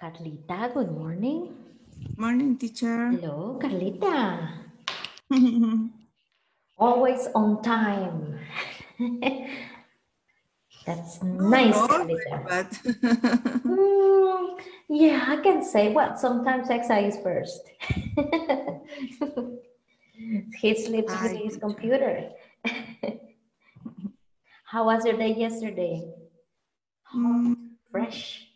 Carlita, good morning. Morning, teacher. Hello, Carlita. Always on time. That's nice, Oh, Carlita. But Mm, yeah, I can say, well, sometimes Exa is first. he sleeps with his computer. How was your day yesterday? mm, Fresh.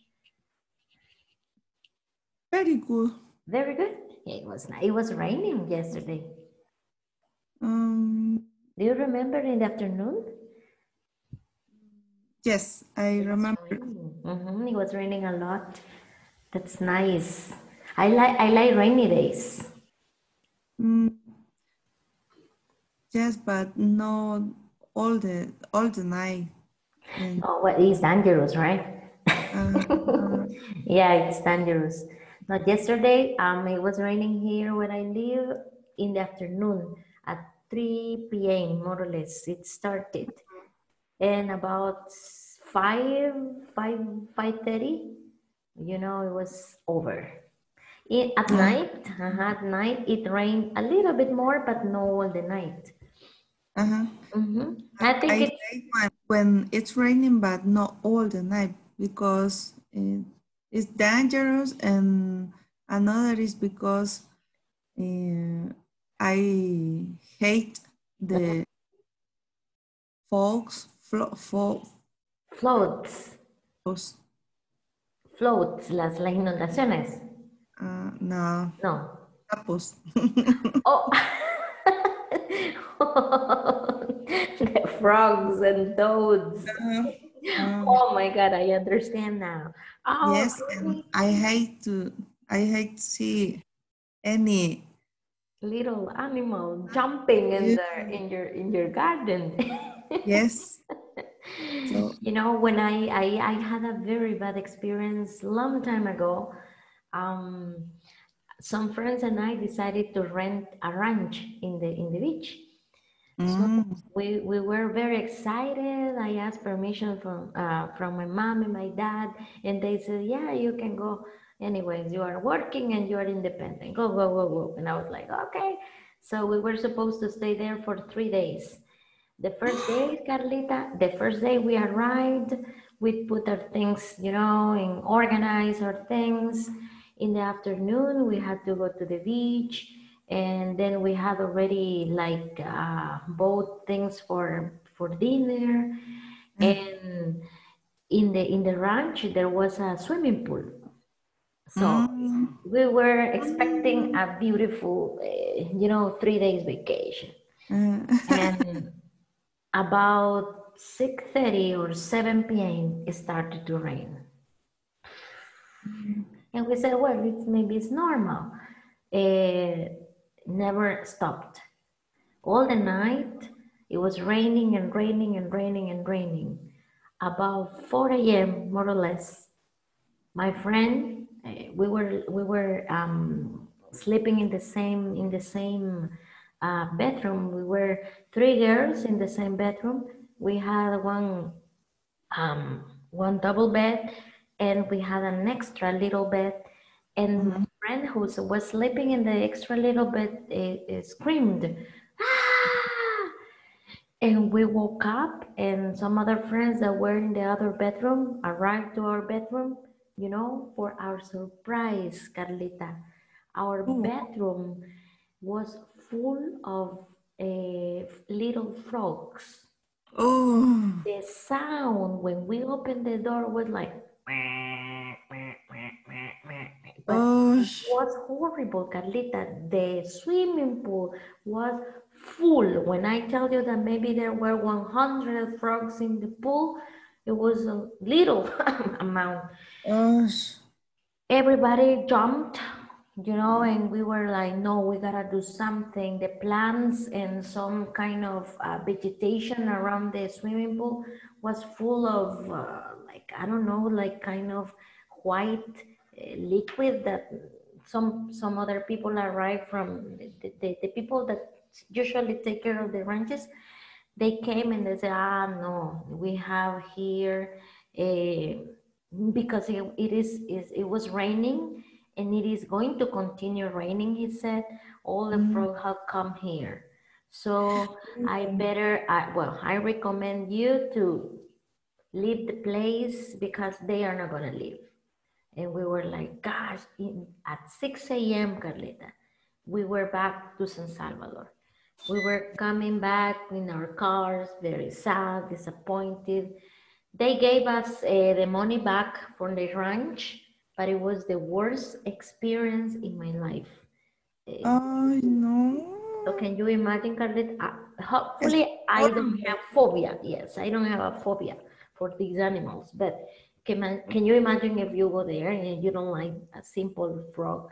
Very good. Very good. It was it was raining yesterday. Um, Do you remember in the afternoon? yes, I remember. Mhm, It was raining a lot. That's nice. I like I like rainy days. Mm, yes, but not all the all the night. And, Oh, well, it's dangerous, right? uh, uh, Yeah, it's dangerous. Not yesterday, um, it was raining here where I live in the afternoon at 3 p.m. more or less. It started, and about 5, 5, 5.30, you know, it was over. It, at night, uh-huh, at night, it rained a little bit more, but not all the night. uh-huh. Mhm. I think I it's when, when it's raining, but not all the night because it, it's dangerous, and another is because uh, I hate the folks, flo, fo, floats, fos- floats, las, las inundaciones. uh, no, No. tapos. Oh, the frogs and toads. Uh, Oh my God, I understand now. Oh, yes, and I hate to, I hate to see any, little animal jumping in the in your in your garden. yes. So, you know, when I, I I had a very bad experience long time ago. Um, some friends and I decided to rent a ranch in the in the beach. So mm, we, we were very excited. I asked permission from uh, from my mom and my dad, and they said, "Yeah, you can go. Anyways, you are working and you are independent. Go, go, go, go." And I was like, "Okay." So we were supposed to stay there for three days. The first day, Carlita, the first day we arrived, we put our things, you know, and organize our things. In the afternoon, we had to go to the beach, and then we had already like uh, bought things for for dinner. And in the in the ranch, there was a swimming pool. So mm, we were expecting a beautiful, uh, you know, three days vacation uh, and about 6.30 or 7 p.m. it started to rain and we said well it's maybe it's normal it never stopped. All the night it was raining and raining and raining and raining. About 4 a.m more or less my friend eh, we were we were um, sleeping in the same in the same uh, bedroom. We were three girls in the same bedroom. We had one um, one double bed and we had an extra little bed. And my friend who was sleeping in the extra little bed eh, eh, screamed "Ah!" And we woke up, and some other friends that were in the other bedroom arrived to our bedroom, you know, for our surprise, Carlita. Our Oh. bedroom was full of uh, little frogs. oh, The sound when we opened the door was like, but oh, it was horrible, Carlita. The swimming pool was full. When I tell you that maybe there were 100 frogs in the pool, it was a little amount. oh, Everybody jumped, you know, and we were like, no, we gotta do something. The plants and some kind of uh, vegetation around the swimming pool was full of, uh, like, I don't know, like kind of white liquid that some some other people arrived from the, the, the people that usually take care of the ranches they came and they said ah no we have here a because it, it is, is it was raining and it is going to continue raining he said. All the Mhm. frogs have come here. So i better I, well i recommend you to leave the place because they are not going to leave and we were like gosh in, at 6 a.m carlita we were back to san salvador we were coming back in our cars very sad disappointed they gave us uh, the money back from the ranch, but it was the worst experience in my life. I know. so can you imagine, Carlet? Uh, hopefully, I don't have phobia. Yes, I don't have a phobia for these animals. But can, can you imagine if you go there and you don't like a simple frog?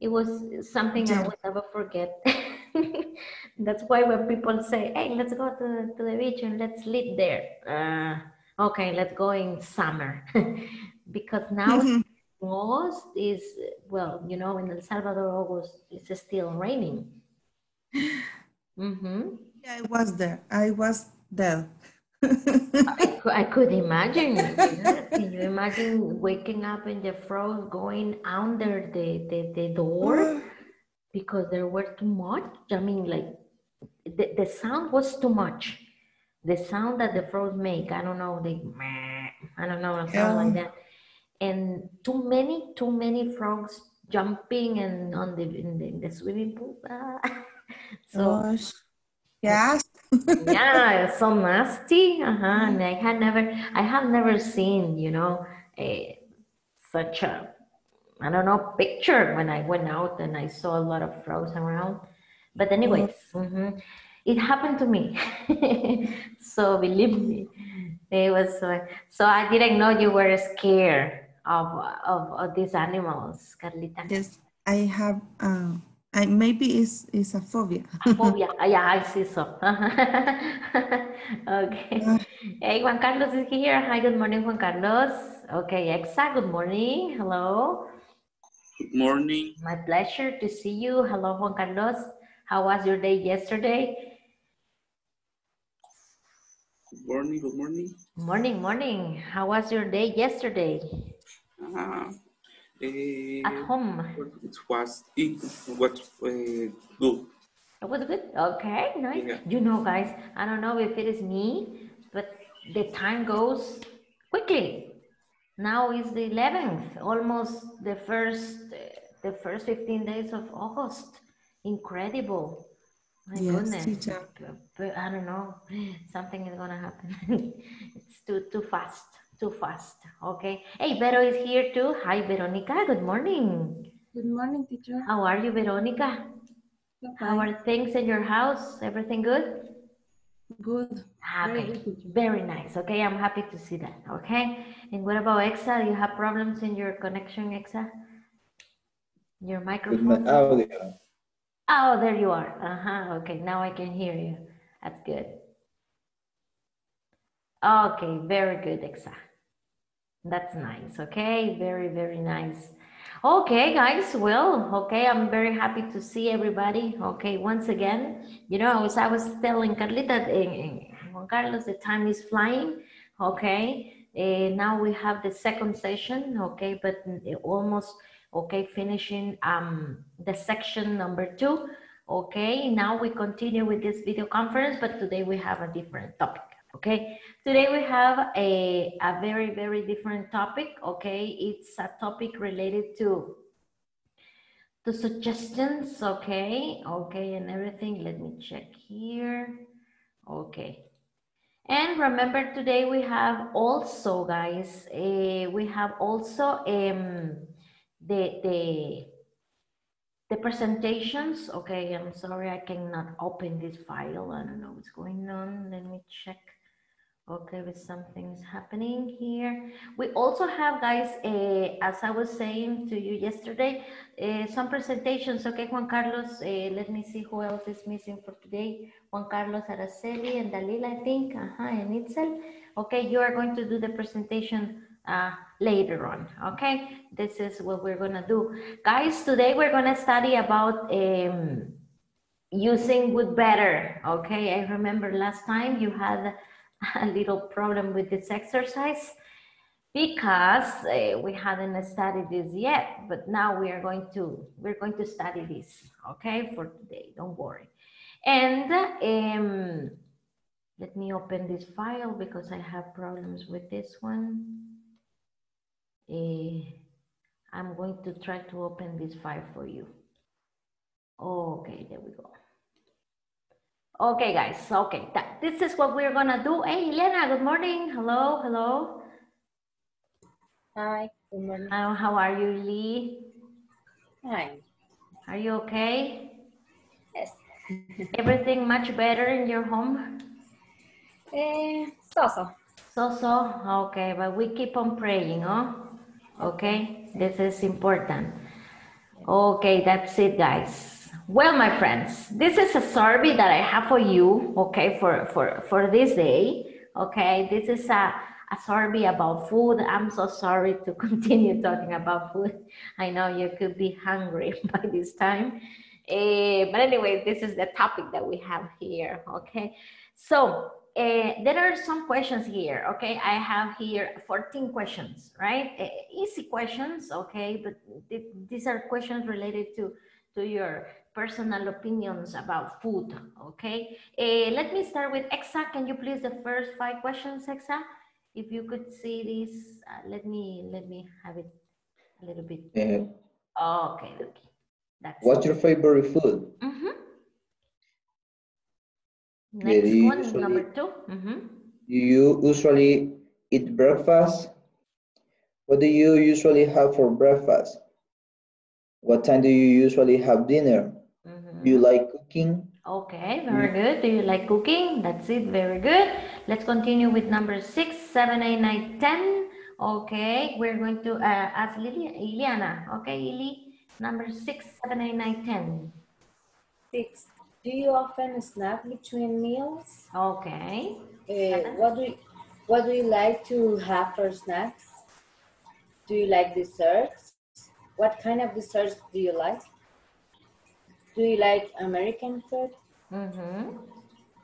It was something I will never forget. That's why when people say, "Hey, let's go to, to the beach and let's sleep there," uh, okay, let's go in summer, because now Mhm. August is well, you know, in El Salvador, August is still raining. Mm-hmm. Yeah, I was there. I was there. I, I could imagine. yeah. Can you imagine waking up in the frost, going under the, the, the door because there were too much? I mean, like the, the sound was too much. The sound that the frogs make, I don't know, they, I don't know, a sound like that. And too many, too many frogs jumping and on the in the, in the swimming pool. So Gosh. Yes. Yeah, it's so nasty. Uh-huh. And I had never, I have never seen, you know, a, such a, I don't know, picture when I went out and I saw a lot of frogs around. But anyways, mhm, it happened to me. so believe me, it was, uh, so I didn't know you were scared of, of, of these animals, Carlita. Yes, I have. Uh, I maybe it's it's a phobia. Phobia. Ah, yeah, I see so. okay. Hey, Juan Carlos is here. Hi, good morning, Juan Carlos. Okay, Exa, good morning. Hello. Good morning. My pleasure to see you. Hello, Juan Carlos. How was your day yesterday? Good morning. Good morning. Morning, morning. How was your day yesterday? Uh, eh, At home. it was it was uh, good. It was good. Okay, nice. Yeah. You know, guys, I don't know if it is me, but the time goes quickly. Now is the 11th, almost the first, uh, the first 15 days of August. Incredible. My Yes, goodness. teacher. But, but I don't know. Something is gonna happen. it's too too fast. Too fast. Okay. Hey, Vero is here too. Hi, Veronica. Good morning. Good morning, teacher. How are you, Veronica? How are things in your house? Everything good? Good. Very Okay, good, very nice. Okay, I'm happy to see that. Okay, and what about Exa? You have problems in your connection, Exa? Your with my microphone? audio. Oh, there you are. Uh-huh. Okay, now I can hear you. That's good. Okay, very good, Exa. That's nice. Okay, very, very nice. Okay, guys. Well, okay, I'm very happy to see everybody. Okay, once again, you know, as I was telling Carlita and Juan Carlos, the time is flying. Okay, uh, now we have the second session. Okay, but uh, almost okay, finishing um the section number two. Okay, now we continue with this video conference, but today we have a different topic. Okay, today we have a, a very, very different topic. Okay, it's a topic related to to suggestions. Okay, okay, and everything. Let me check here. Okay. And remember today we have also, guys, uh, we have also um, the, the, the presentations. Okay, I'm sorry, I cannot open this file. I don't know what's going on. Let me check. Okay, but something's happening here. We also have, guys, uh, as I was saying to you yesterday, uh, some presentations. Okay, Juan Carlos, uh, let me see who else is missing for today. Juan Carlos Araceli and Dalila, I think, uh-huh, and Itzel. Okay, you are going to do the presentation uh, later on, okay? This is what we're gonna do. Guys, today we're gonna study about um, using would better, okay? I remember last time you had a little problem with this exercise. because uh, we hadn't studied this yet, but now we are going to we're going to study this, okay, for today. Don't worry. And um, let me open this file because I have problems with this one. Uh, I'm going to try to open this file for you. Okay, there we go. Okay, guys. Okay, that, this is what we're gonna do. Hey, Elena, good morning. Hello, hello. Hi, good morning. How, how are you, Lee? Hi. Are you okay? Yes. Everything much better in your home? Eh, so so. So, so, okay, but we keep on praying, huh? Okay, this is important. Okay, that's it, guys. Well, my friends, this is a survey that I have for you, okay, for, for, for this day. Okay, this is a, a survey about food. I'm so sorry to continue talking about food. I know you could be hungry by this time. Eh, but anyway, this is the topic that we have here, okay? So, uh, there are some questions here, okay? I have here 14 questions, right? Uh, easy questions, okay? But th these are questions related to, to your personal opinions about food, okay? Uh, let me start with Exa. Can you please the first five questions, Exa? If you could see this, uh, let me let me have it a little bit. Uh, Okay, okay. That's what's your favorite food? Mhm. Next do one, usually- number two. Mhm. Do you usually eat breakfast? What do you usually have for breakfast? What time do you usually have dinner? Do you like cooking? Okay, very good. Do you like cooking? That's it, very good. Let's continue with number six, seven, eight, nine, ten. Okay, we're going to uh, ask Lili, Iliana. Okay, Ili, number six, seven, eight, nine, ten. Six. Do you often snack between meals? Okay. Seven. what do you, what do you like to have for snacks? Do you like desserts? What kind of desserts do you like? Do you like American food? Mm-hmm.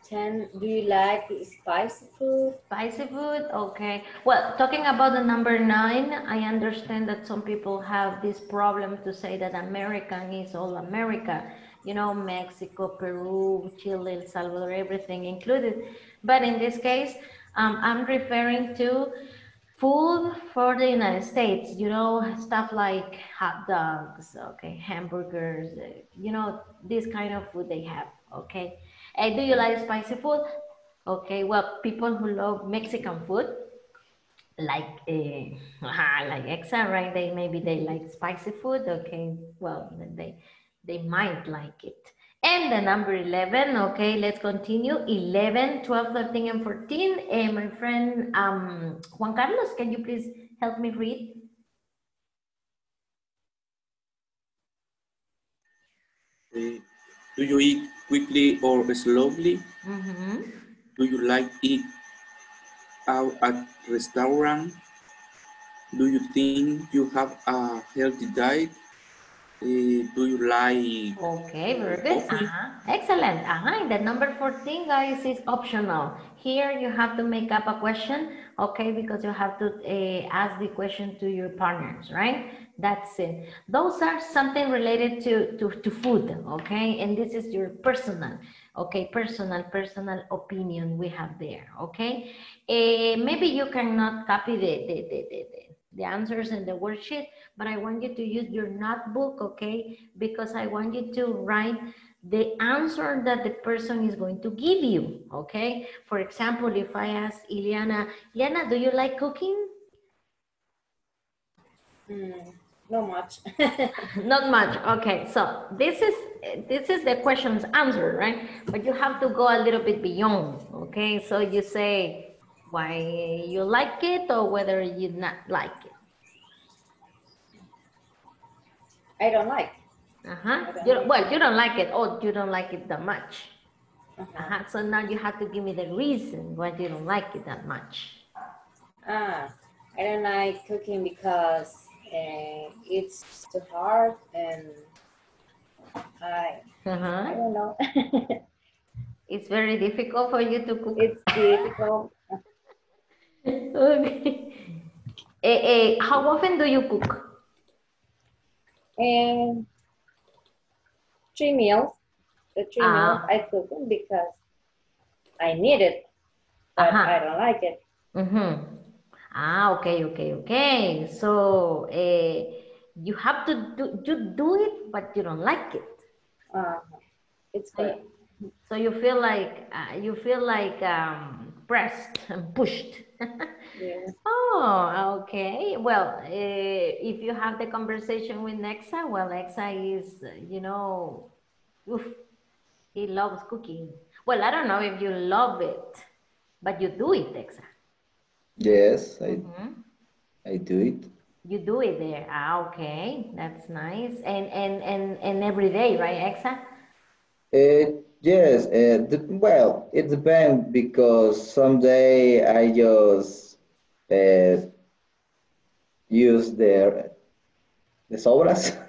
10. Do you like spicy food? Spicy food, okay. Well, talking about the number nine, I understand that some people have this problem to say that American is all America. You know, Mexico, Peru, Chile, El Salvador, everything included. But in this case, um, I'm referring to food for the United States, you know, stuff like hot dogs, okay, hamburgers, uh, you know, this kind of food they have, okay. Uh, do you like spicy food? Okay, well, people who love Mexican food, like uh, like Exa, right? They maybe they like spicy food. Okay, well, they they might like it. And the number 11, okay, let's continue. 11, 12, 13, and 14. Eh, my friend um, Juan Carlos, can you please help me read? Uh, do you eat quickly or slowly? Mm-hmm. Do you like eat out at restaurant? Do you think you have a healthy diet? Uh, do you like Okay, very good. Coffee. Uh-huh. Excellent. Uh-huh. The number 14, guys, is optional. Here you have to make up a question, okay, because you have to uh, ask the question to your partners, right? That's it. Those are something related to, to, to food, okay? And this is your personal, okay, personal, personal opinion we have there, okay? Uh, maybe you cannot copy the, the, the, the, the the answers in the worksheet, but I want you to use your notebook, okay? Because I want you to write the answer that the person is going to give you, okay? For example, if I ask Ileana, Ileana, do you like cooking? Mm, not much. Not much. Okay, so this is this is the question's answer, right? But you have to go a little bit beyond. Okay, so you say why you like it or whether you not like it. I don't like. Uh-huh. You, well, you don't like it or you don't like it that much. Uh-huh. Uh-huh. So now you have to give me the reason why you don't like it that much. Ah, I don't like cooking because uh, it's too hard and I, I Uh-huh. I don't know. It's very difficult for you to cook. it's difficult. Okay. Eh, eh, how often do you cook? And three meals. The three Ah. meals I cook them because I need it, but Uh-huh. I don't like it. Mm-hmm. Ah, okay, okay, okay. So uh, you have to do, you do it, but you don't like it. Uh, it's So good. you, so you feel like uh, you feel like um, pressed and pushed. Yeah. Oh, okay. Well, uh, if you have the conversation with Nexa, well, Nexa is, uh, you know, oof, he loves cooking. Well, I don't know if you love it, but you do it, Nexa. Yes, I, Mhm. I do it. You do it there. Ah, okay. That's nice. And and and and every day, right, Exa? Uh, yes, uh, the, well, it depends because someday I just uh, use the the sobras.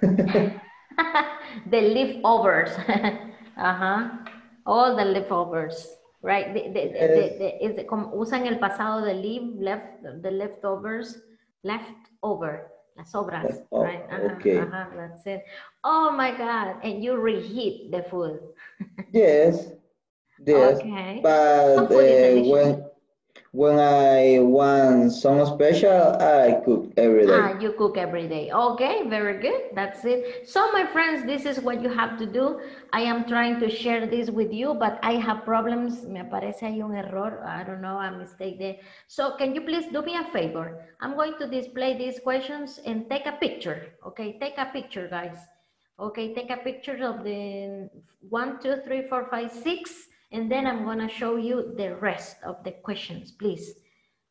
the leftovers. Ajá. All the leftovers. Right. The, the, the, the, the- is it usan el pasado de leave, left, the leftovers, leftover, las sobras. Leftover, Right. Ajá, okay. ajá, that's it. Oh my God. And you reheat the food. yes, yes, Okay. but uh, when when I want some special, I cook every day. Ah, you cook every day. Okay, very good. That's it. So, my friends, this is what you have to do. I am trying to share this with you, but I have problems. Me aparece ahí un error. I don't know, a mistake there. So, can you please do me a favor? I'm going to display these questions and take a picture. Okay, take a picture, guys. Okay, take a picture of the one, two, three, four, five, six, and then I'm gonna show you the rest of the questions, please.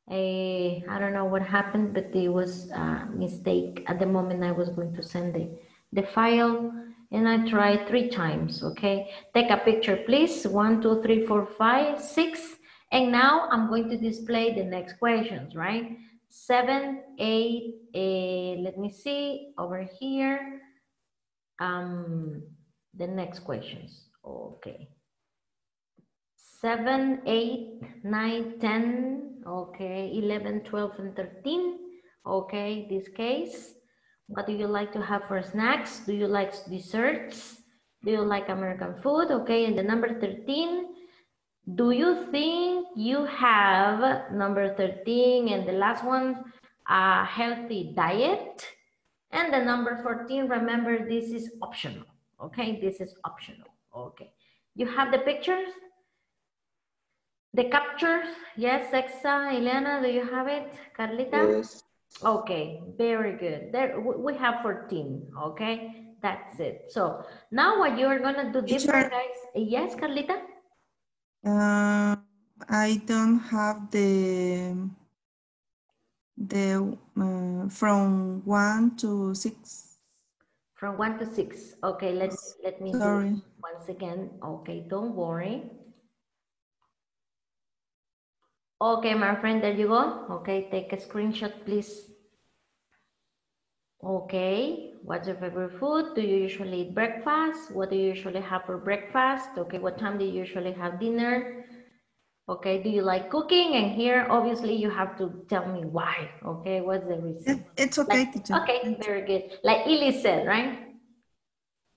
Eh, I don't know what happened, but it was a mistake at the moment I was going to send the, the file and I tried three times, okay? Take a picture, please. One, two, three, four, five, six. And now I'm going to display the next questions, right? Seven, eight, eh, let me see, over here. Um, the next questions, okay. Seven, eight, nine, ten, okay, 11, 12, and 13. Okay, this case. What do you like to have for snacks? Do you like desserts? Do you like American food? Okay, and the number 13. Do you think you have, number 13, and the last one, a healthy diet? And the number 14, remember this is optional. Okay, this is optional. Okay, you have the pictures? The captures, yes, Exa, Elena, do you have it? Carlita? Yes. Okay, very good. There, we we have 14, okay? That's it. So now what you're gonna do Teacher. different, guys? Yes, Carlita? Uh, I don't have the the uh, from one to six. From one to six. Okay, let's, let me do Sorry. it once again. Okay, don't worry. Okay, my friend, there you go. Okay, take a screenshot, please. Okay, what's your favorite food? Do you usually eat breakfast? What do you usually have for breakfast? Okay, what time do you usually have dinner? Okay, do you like cooking? And here, obviously, you have to tell me why. Okay, what's the reason? It's okay, Like- teacher. Okay, very good. Like Ili said, right?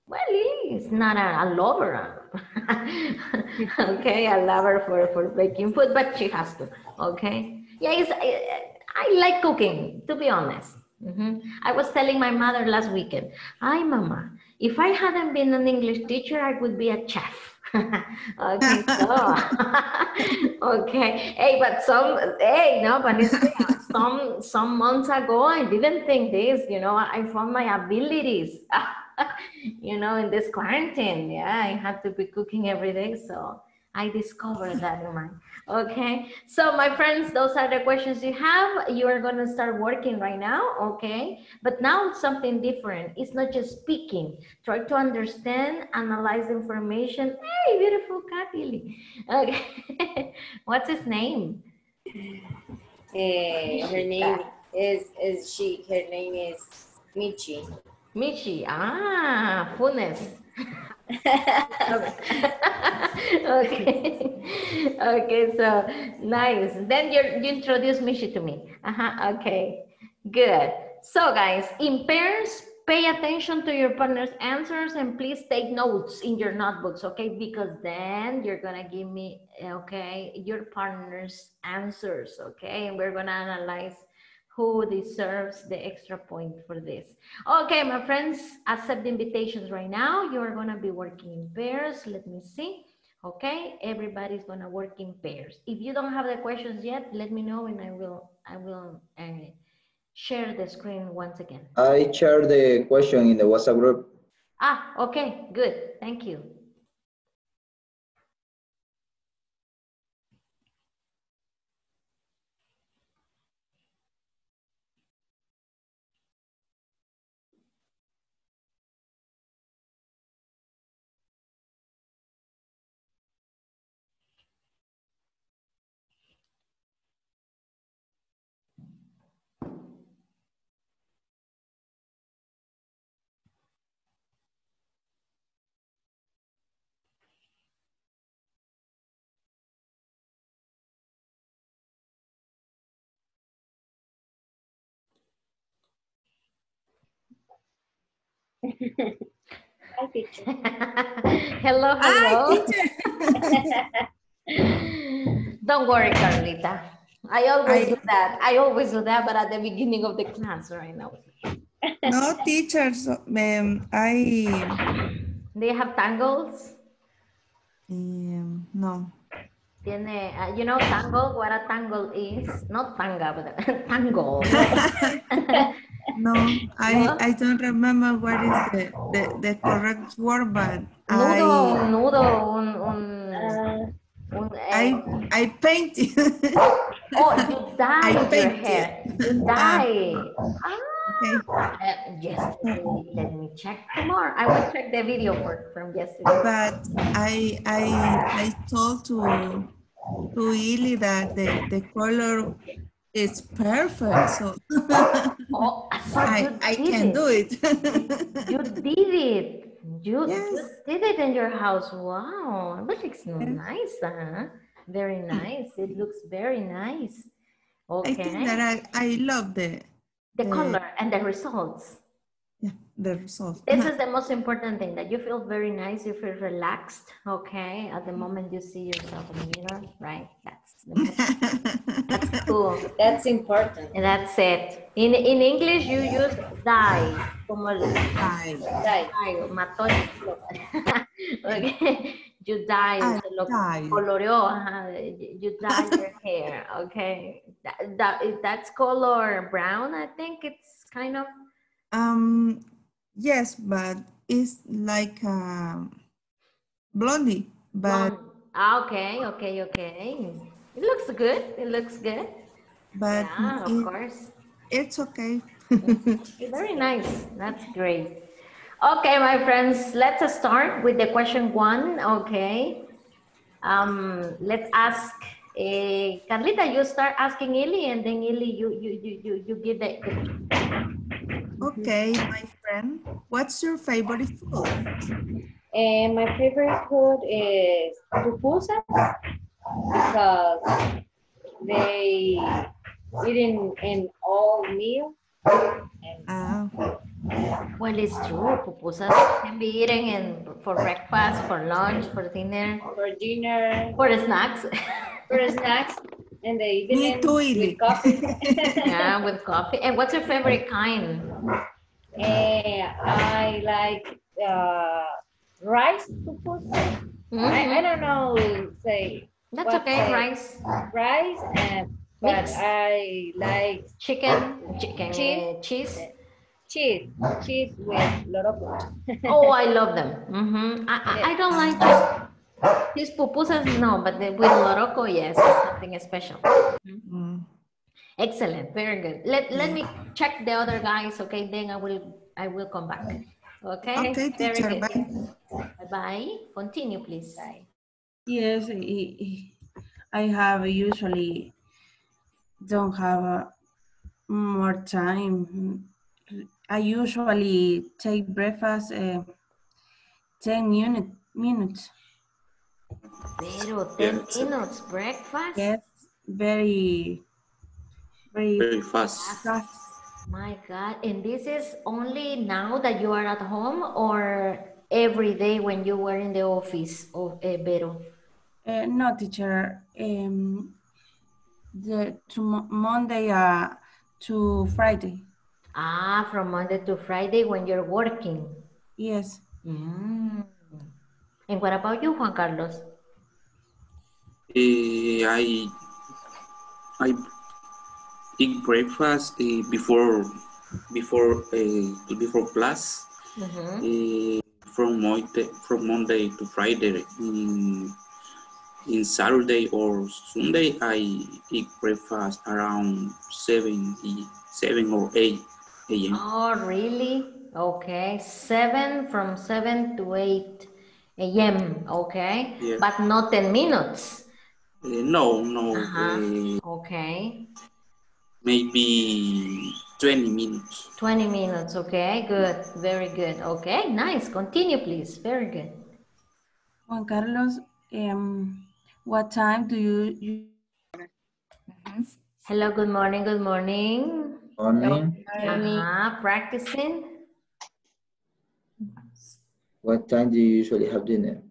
Well, Ili is not a, a lover. okay, a lover for, for baking food, but she has to. Okay. Yeah, it's, I, I like cooking, to be honest. Mhm. I was telling my mother last weekend, hi, mama, if I hadn't been an English teacher, I would be a chef. okay, so, okay. Hey, but some, hey, no, but some, some months ago, I didn't think this, you know, I found my abilities, you know, in this quarantine. Yeah, I had to be cooking every day. So I discovered that in my, okay. So my friends, those are the questions you have. You are going to start working right now. Okay. But now something different. It's not just speaking. Try to understand, analyze information. Hey, beautiful Kathy. Okay. What's his name? Eh, her name is is she? Her name is Michi. Michi. Ah, Funes. okay. okay, so nice. Then you you introduce Michi to me. Uh-huh, okay. Good. So guys, in pairs, pay attention to your partner's answers and please take notes in your notebooks, okay? Because then you're gonna give me, okay, your partner's answers, okay? And we're gonna analyze who deserves the extra point for this. Okay, my friends, accept the invitations right now. You're gonna be working in pairs. Let me see. Okay, everybody's gonna work in pairs. If you don't have the questions yet, let me know and I will, I will uh, share the screen once again. I share the question in the WhatsApp group. Ah, okay, good. Thank you. Hi, teacher. hello, hello. Hi, teacher. Don't worry, Carlita. I always I- do that. I always do that, but at the beginning of the class right now. no, teachers, um, I They have tangles. um, no. Tiene, uh, you know, tangle, what a tangle is? Not tanga, but tangle. No, I What? I don't remember what is the the, the correct word, but Nudo, I nudo, un, un, Uh, un, I I painted. oh, you dye your painted. hair. You Ah. dye. Ah, okay. uh, yesterday, let me check tomorrow. I will check the video for, from yesterday. But I I I told to to Ili that the the color is perfect, so Oh, so I I can it. do it. You did it. You Yes. did it in your house. Wow, it looks nice, huh? Very nice. It looks very nice. I think Okay. that I I love the The the- color and the results. yeah, the results. This is the most important thing that you feel very nice, you feel relaxed, okay? At the moment you see yourself in the mirror, right? That's the most that's cool. that's important. And that's it. In in English you use die. Como el I Right. die, mató el okay. You dye, I lo dye. coloreó, ajá. you dye your hair, okay? That, that, that's color brown, I think it's kind of Um, yes, but it's like um, blondie, but. Ah, okay, okay, okay. It looks good. It looks good. but Yeah, of it- course. it's okay. it's Very nice. That's great. Okay, my friends, let's start with the question one. Okay. Um, let's ask. Uh, Carlita, you start asking Ili, and then Ili, you you you you, you give the, the okay, my friend, what's your favorite food? And my favorite food is pupusas because they eat in, in all meal. And Ah, Well, it's true. Pupusas can be eaten in for breakfast, for lunch, for dinner, for dinner, for snacks. for snacks, in the evening too, Ili. with coffee. yeah, with coffee. And what's your favorite kind? and I like uh, rice pupusas. I, I Mhm. don't know, say That's okay. type? Rice, rice, and, but Mix. I like chicken, chicken, Cheese. uh, cheese. Cheese, cheese with loroco. Oh, I love them. hmm I, I, I don't like just these pupusas, no, but the, with loroco, yes, it's something special. mm, Excellent, very good. Let let me check the other guys, okay? Then I will I will come back. Okay. okay, very teacher, good. bye. Bye bye. Continue, please. Yes, I- I- I have usually don't have uh, more time. I usually take breakfast uh, 10 minute, minutes. Pero 10 Yes. minutes breakfast. Yes, very, very Very fast. fast. My God. And this is only now that you are at home or every day when you were in the office of uh, Vero? Uh, no, teacher. Um, the to Monday uh, to Friday. Ah, from Monday to Friday when you're working. Yes. Mm. And what about you, Juan Carlos? Eh, I I eat breakfast eh, before before eh, before class Mhm. eh, from Monday from Monday to Friday. In, in Saturday or Sunday, I eat breakfast around seven seven or eight a.m. Oh, really? Okay. Seven from seven to eight a.m. Okay. Yeah. But not 10 minutes. Eh, no, no, Uh-huh. eh, Okay. maybe twenty minutes. 20 minutes. Okay. Good. Very good. Okay. Nice. Continue, please. Very good. Juan Carlos, um, what time do you, you Hello. Good morning. Good morning. Morning. Uh-huh. Practicing. What time do you usually have dinner?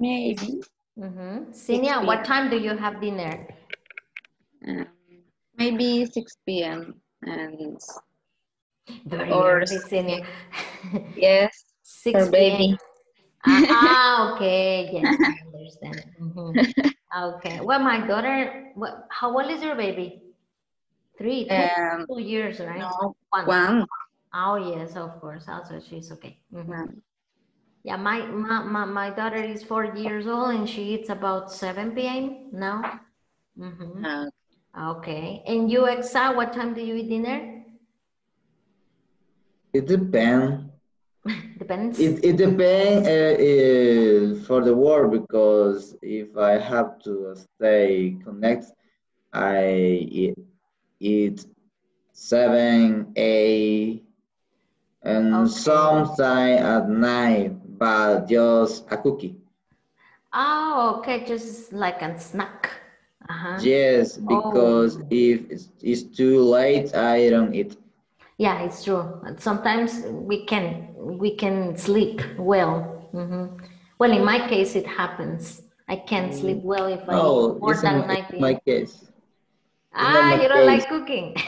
Maybe Mm-hmm. Senior, what time do you have dinner? um, maybe 6 p.m. and Very Or early, Senior. yes, 6 for baby. p.m. Ah, ah, okay. Yes, I understand. Mhm. Okay. Well, my daughter, what, how old is your baby? Three, two, Um, two years, right? no, One. one. Oh, yes, of course. Also, she's okay. Mhm. Yeah, my, my, my, my daughter is four years old and she eats about 7 p.m. now. Mhm. Uh, Okay. And you, Exa, what time do you eat dinner? It depends. Depends. It, it depends uh, uh, for the work because if I have to stay connected, I eat, eat seven, eight, and Okay. sometime at night, but just a cookie. Oh, okay. Just like a snack. Uh-huh. Yes, because Oh. if it's, it's too late, I don't eat. Yeah, it's true. Sometimes we can we can sleep well. Mhm. Well, in my case, it happens. I can't sleep well if I eat more than in, 9 it's my case. Ah, my you don't like cooking.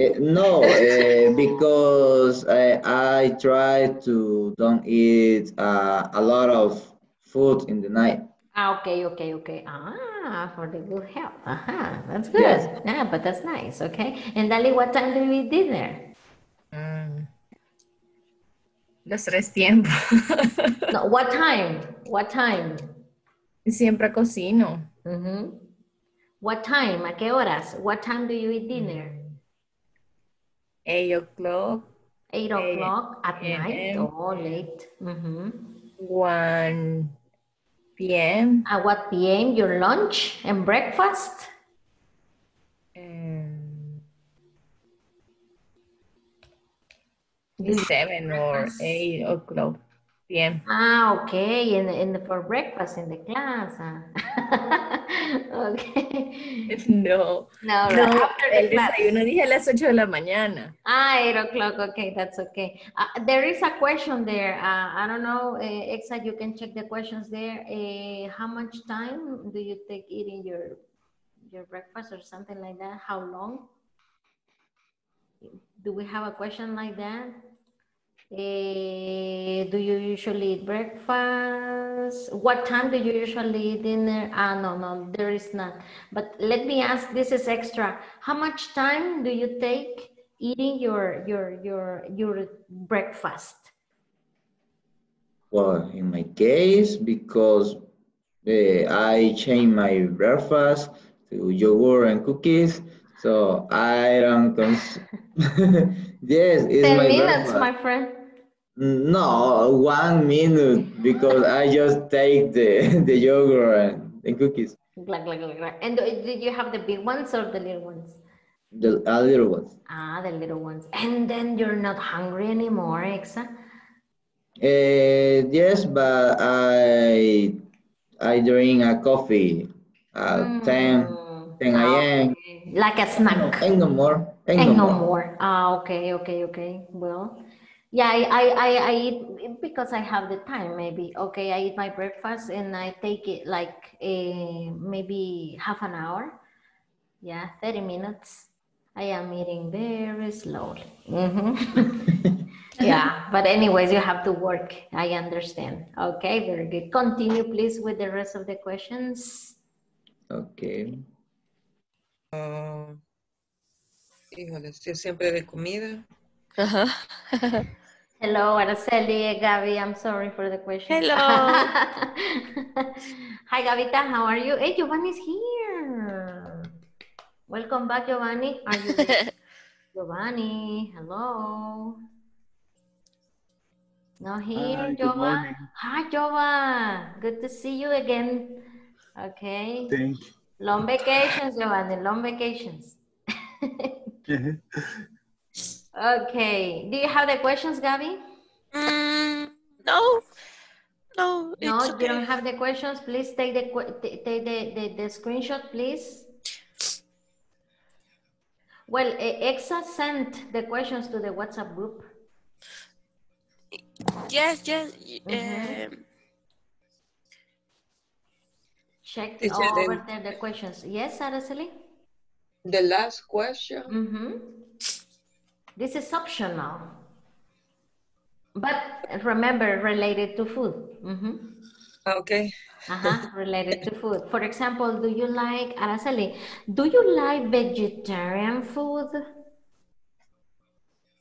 Eh, no, uh, because I, I try to don't eat uh, a lot of food in the night. Ah, okay, okay, okay. Ah, for the good health. Uh-huh. That's good. Yes. Yeah, but that's nice. Okay. And Dali, what time do you eat dinner? Los tres tiempos. No, what time? What time? Siempre cocino. What time? ¿A qué horas? What time do you eat dinner? 8 o'clock, Eight Eh, o'clock at night? AM. Oh, late. 1 p.m. At what p.m. your lunch and breakfast? 7 or 8 o'clock p.m. Ah, okay. In, in the, for breakfast in the class. ah. okay. No, No, no, right after the el desayuno dije a las 8 de la mañana. Ah, eight o'clock. Okay, that's okay. Uh, there is a question there. Uh, I don't know, uh, Exa, you can check the questions there. Uh, how much time do you take eating your your breakfast or something like that? How long? Do we have a question like that? Eh, do you usually eat breakfast? What time do you usually eat dinner? Ah, no, no, there is not. But let me ask, this is extra. How much time do you take eating your your your your breakfast? Well, in my case, because uh, I change my breakfast to yogurt and cookies, so I don't cons- yes, it's 10 my minutes, breakfast. my friend. No, one minute because I just take the the yogurt and the cookies, Glug, glug, glug, glug. And did you have the big ones or the little ones? the a little ones. Ah, the little ones. And then you're not hungry anymore, Exa? Uh, yes, but I I drink a coffee at 10, Mm. 10 a.m. Okay. Like a snack. Ain't no more. And no, more. Ah, okay, okay, okay. Well, yeah, I, I, I, I eat because I have the time. Maybe okay. I eat my breakfast and I take it like a maybe half an hour. Yeah, thirty minutes. I am eating very slowly. Mhm. yeah, but anyways, you have to work. I understand. Okay, very good. Continue, please, with the rest of the questions. Okay. Ah, híjole, siempre de comida. Ajá. Hello, Araceli, Gabi, I'm sorry for the question. Hello. Hi, Gavita, how are you? Hey, Giovanni's here. Welcome back, Giovanni. Are you ready? Giovanni, hello. No here, Hi, Jova. Hi, Jova. Good to see you again. Okay. Thank you. Long vacations, Giovanni, long vacations. you. Okay. Do you have the questions, Gabi? Mm, no, no, No, it's you don't have the questions. Please take the take the, the, the screenshot, please. Well, Exa sent the questions to the WhatsApp group. Yes, yes. y- Mhm. um, Check over then- there the questions. Yes, Araceli? The last question. Mm-hmm. This is optional. But remember, related to food. Mm-hmm. Okay. Uh-huh, related to food. For example, do you like, Araceli, do you like vegetarian food?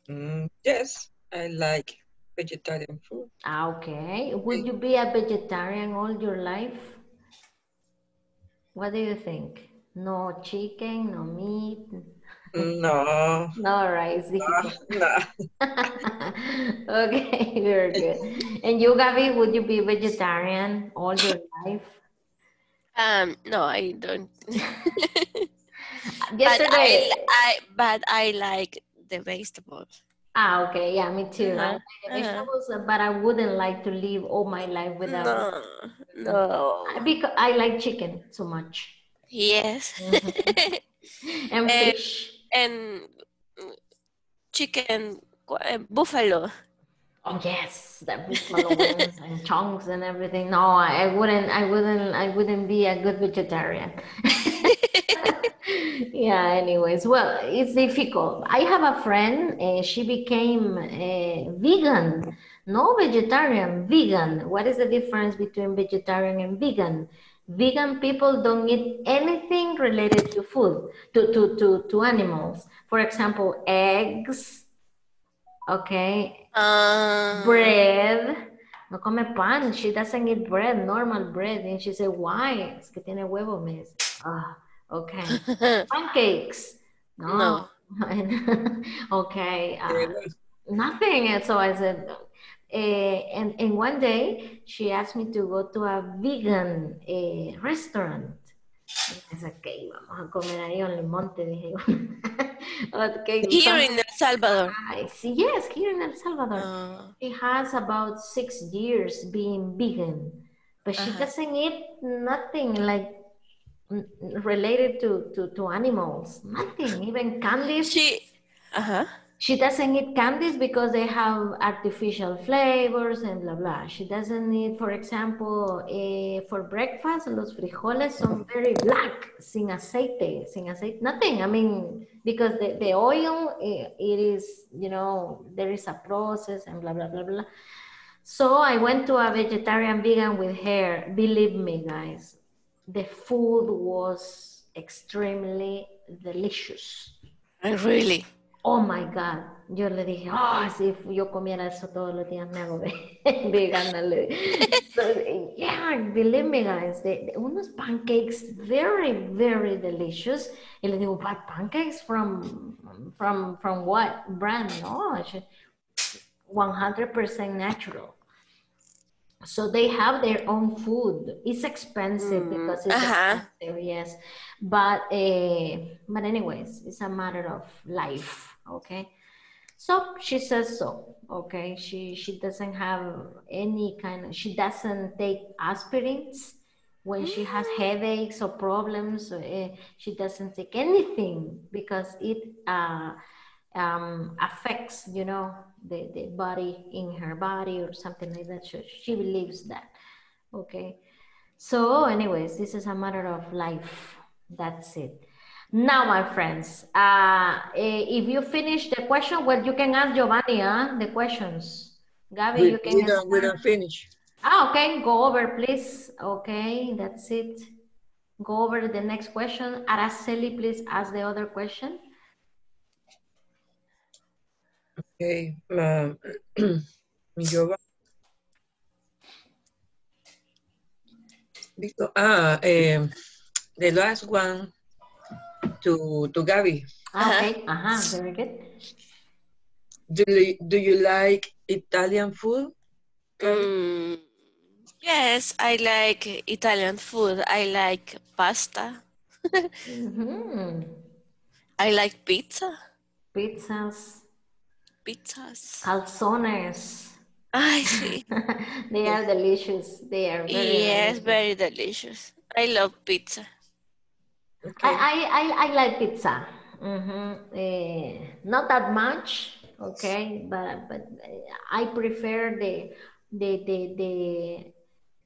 Mm, yes, I like vegetarian food. Ah, Okay. Would you be a vegetarian all your life? What do you think? No chicken, no meat? No, No rice. no. Okay, very good. And you, Gabi, would you be vegetarian all your life? um, no, I don't. but Yesterday. I, I, but I like the vegetables. Ah, okay. Yeah, me too. Uh-huh, like the uh-huh. vegetables, but I wouldn't like to live all my life without. No, no. Because I like chicken so much. Yes. And Eh, fish. And chicken, uh, buffalo. Oh yes, the buffalo wings and chunks and everything. No, I, I wouldn't. I wouldn't. I wouldn't be a good vegetarian. yeah. Anyways, well, it's difficult. I have a friend. Uh, she became a vegan. No vegetarian, vegan. What is the difference between vegetarian and vegan? Vegan people don't eat anything related to food, to, to, to, to animals. For example, eggs, okay, Uh, bread. No come pan. She doesn't eat bread, normal bread. And she said, why? Es que tiene huevo, me dice. Ah, okay. Pancakes. No. okay. uh, nothing. And so I said, eh, and, and one day she asked me to go to a vegan eh, restaurant. Okay, vamos a comer ahí en el monte, dije yo. okay, Here in El Salvador. I see. Yes, here in El Salvador. Uh, She has about six years being vegan, but she Uh-huh. doesn't eat nothing like related to, to, to animals. Nothing, even candies. she, uh-huh. She doesn't eat candies because they have artificial flavors and blah blah. She doesn't eat, for example, eh, for breakfast, los frijoles son very black, sin aceite, sin aceite, nothing. I mean, because the, the oil, eh, it is, you know, there is a process and blah blah blah blah. So I went to a vegetarian vegan with her. Believe me, guys, the food was extremely delicious. Really? Oh my God. Yo le dije, oh, si yo comiera eso todos los días me hago ve- vegana. So, yeah, believe me, guys, de, de unos pancakes very, very delicious. Y le digo, but pancakes from, from, from what brand? No, she- 100% natural. So they have their own food. It's expensive Mm, because it's uh-huh. expensive, yes. But uh, but anyways, it's a matter of life, okay? So she says so, okay? She she doesn't have any kind of she doesn't take aspirins When she has headaches or problems, uh, she doesn't take anything because it uh, um, affects, you know, the, the body in her body or something like that. So she believes that. Okay. So, anyways, this is a matter of life. That's it. Now, my friends, uh, eh, if you finish the question, well, you can ask Giovanni huh, the questions. Gabby, We, you can we don't, we don't finish. Ah, okay, go over, please. Okay, that's it. Go over the next question. Araceli, please ask the other question. Okay. Um, yo, because, ah, um, the last one to to Gabby. Ah, okay, uh-huh, very good. Do you, do you like Italian food? Mm, yes, I like Italian food. I like pasta. Mhm. I like pizza. Pizzas, Pizzas. calzones. I see. they are delicious. They are very Yes, delicious. very delicious. I love pizza. I, I, I, I like pizza. hmm not that much, okay, but but I prefer the the the the,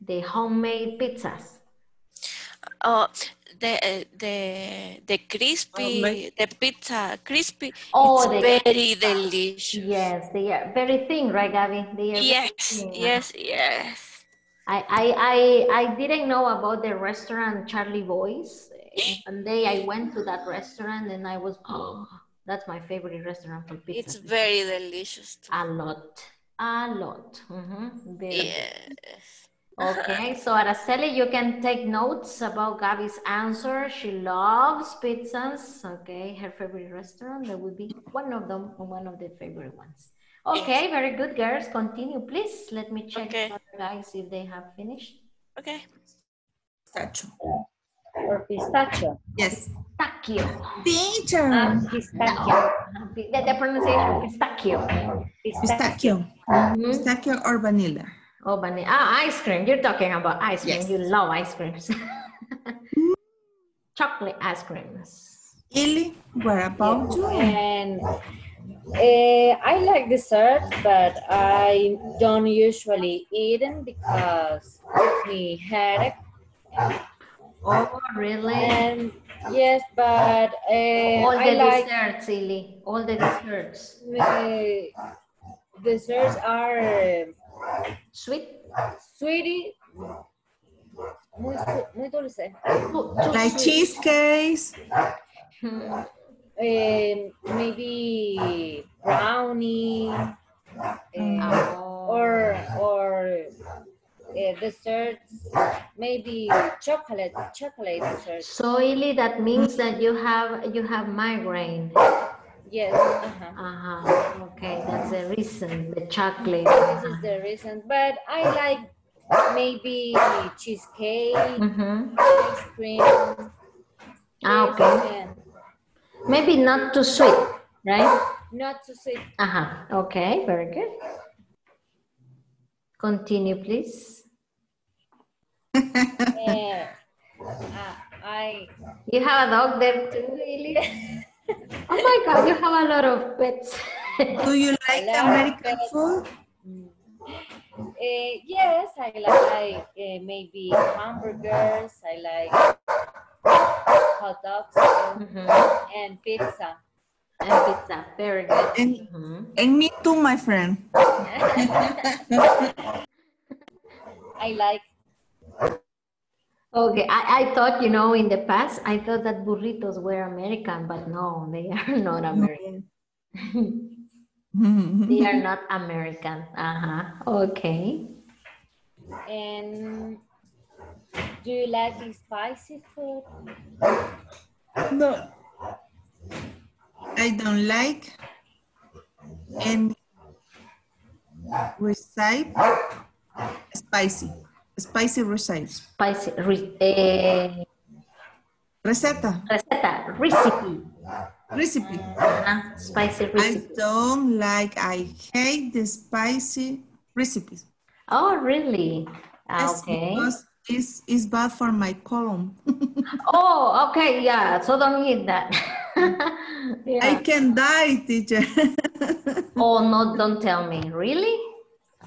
the homemade pizzas. Oh, the the the crispy, Homemade. the pizza crispy. Oh, it's the very delicious. Yes, they are very thin, right, Gabby? They are Yes, yes, yes. I, I, I, I didn't know about the restaurant Charlie Boy's. One day I went to that restaurant and I was, oh, that's my favorite restaurant for pizza. It's very delicious. too. A lot, a lot. Mm -hmm. very good. Yes. Okay, so Araceli, you can take notes about Gabby's answer. She loves pizzas. Okay, her favorite restaurant. That would be one of them, one of the favorite ones. Okay, very good, girls. Continue, please. Let me check Okay. the other guys if they have finished. Okay. Pistachio. Or pistachio. Yes. Pistachio. Teacher. Ah, pistachio. The, the pronunciation, pistachio. Pistachio. Mhm. Pistachio or vanilla. Oh, vanilla. Ah, ice cream. You're talking about ice cream. Yes. You love ice creams. Chocolate ice creams. Ili, what about you? And uh, I like dessert, but I don't usually eat them because me headache. Oh, really? And yes, but uh, All I like desserts, Silly. All the desserts. uh, desserts are Sweet. sweetie, muy, muy dulce. Too- too Like sweet. cheesecakes. Hmm. Um, maybe brownie uh, Oh. or or uh, desserts, maybe chocolate chocolate desserts. So, Ili, that means that you have you have migraine. Yes, uh-huh. Uh-huh. Okay, that's the reason. The chocolate. this is the reason. But I like maybe cheesecake, Mhm. ice cream. Ah, okay. Maybe not too sweet, right? Not too sweet. Uh-huh. Okay, very good. Continue, please. Uh, uh, I You have a dog there too, Ili? oh my God, you have a lot of pets. Do you like love American it. food? Uh, yes, I like uh, maybe hamburgers. I like hot dogs Mhm. and pizza. And pizza, very good. And, Mhm. and me too, my friend. I like Okay, I, I thought, you know, in the past, I thought that burritos were American, but no, they are not American. they are not American. Uh-huh. Okay. and do you like spicy food? No. I don't like any recipe spicy. Spicy recipe. Spicy, re- eh, Receta. receta, recipe. Recipe. Uh-huh. Spicy I don't like, I hate the spicy recipes. Oh, really? Ah, Yes, Okay. because it's, it's bad for my colon. Oh, okay, yeah. So don't eat that. I yeah. can die, teacher. Oh no, don't tell me. Really?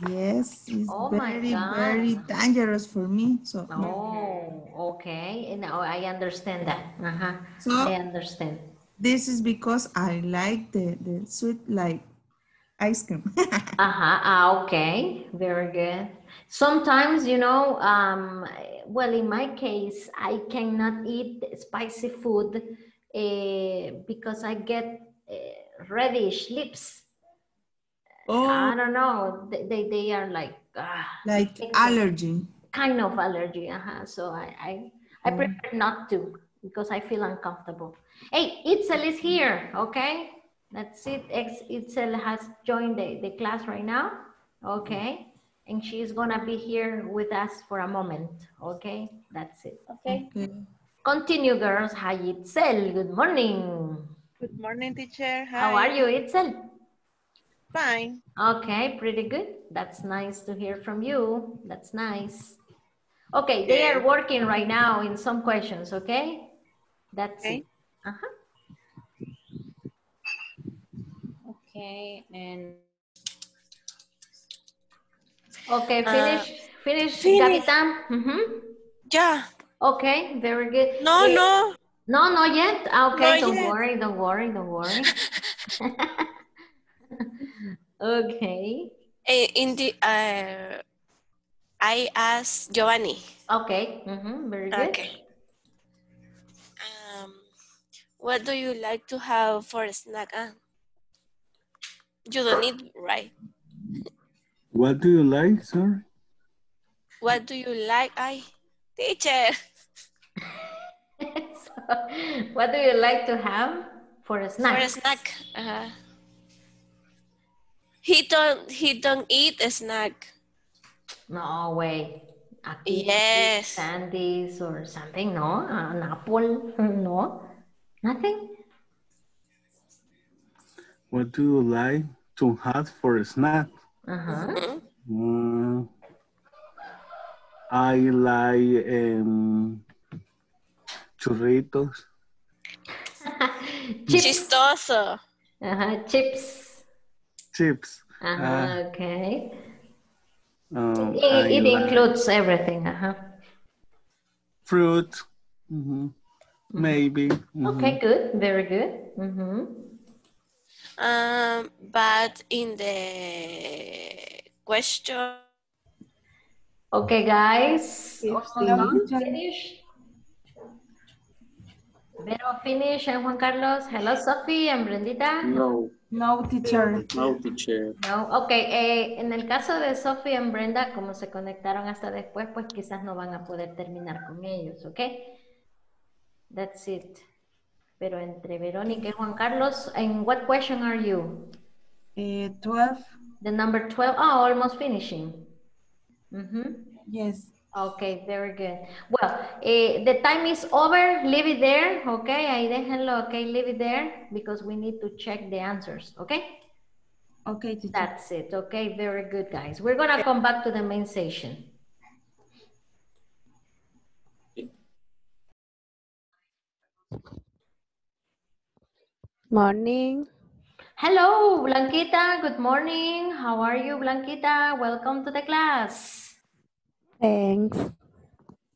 Yes, it's Oh very, very dangerous for me. So, Oh, okay. Now I understand that. Uh-huh. So- I understand. this is because I like the, the sweet like ice cream. Uh-huh. Ah, okay. Very good. Sometimes, you know, um, well, in my case, I cannot eat spicy food uh, because I get uh, reddish lips. I oh, don't know. They, they, they are like ah, like allergy. kind of allergy. Uh-huh. So I, I, I Mm. prefer not to because I feel uncomfortable. Hey, Itzel is here, okay? That's it. Ex Itzel has joined the, the class right now, okay? And she's gonna be here with us for a moment, okay? That's it. Okay. Okay. Continue, girls. Hi, Itzel. Good morning. Good morning, teacher. Hi. How are you, Itzel? Fine. Okay, pretty good. That's nice to hear from you. That's nice. Okay, they are working right now in some questions, okay? That's Okay. it. Uh-huh. Okay, and Okay, Uh, finish, finish, finish. Capitan. Mhm. Yeah. Okay, very good. No, Eh, no. No, not yet. Ah, Okay, Not don't yet. worry, don't worry, don't worry. okay, Eh, In the, uh, I asked Giovanni. okay, mhm, very good. Okay. Um, what do you like to have for a snack? Ah, you don't need, right? What do you like, sorry? What do you like? I, teacher. So, what do you like to have for a snack? For a snack. Uh, he don't, he don't eat a snack. No way. A cookie, Yes. Candies or something, no? An apple, no? Nothing? What do you like to have for a snack? Uh-huh. Mhm. Mm, I like um, churritos. Chips. Chistoso. Uh-huh. Chips. Chips. Uh-huh. okay. Um, It, I it like includes everything. Uh-huh. fruit. Mhm. Maybe. mhm. Okay, good. Very good. Mm-hmm. Um, but in the question, Okay, guys. Hello, teacher. Finish. Vero, finish. And Juan Carlos. Hello, Sophie and Brendita. No, No, teacher. no, teacher. No, ok. eh, en el caso de Sophie y Brenda, como se conectaron hasta después, pues quizás no van a poder terminar con ellos, ¿ok? That's it. Pero entre Verónica y Juan Carlos, ¿en what question are you? Eh, 12. The number 12? Oh, almost finishing. Mhm. Yes. Okay, very good. Well, eh, the time is over. Leave it there, okay? Ahí déjenlo, okay? Leave it there because we need to check the answers, okay? Okay, teacher. That's it, okay? Very good, guys. We're gonna come back to the main session. Morning. Hello, Blanquita. Good morning. How are you, Blanquita? Welcome to the class. Thanks.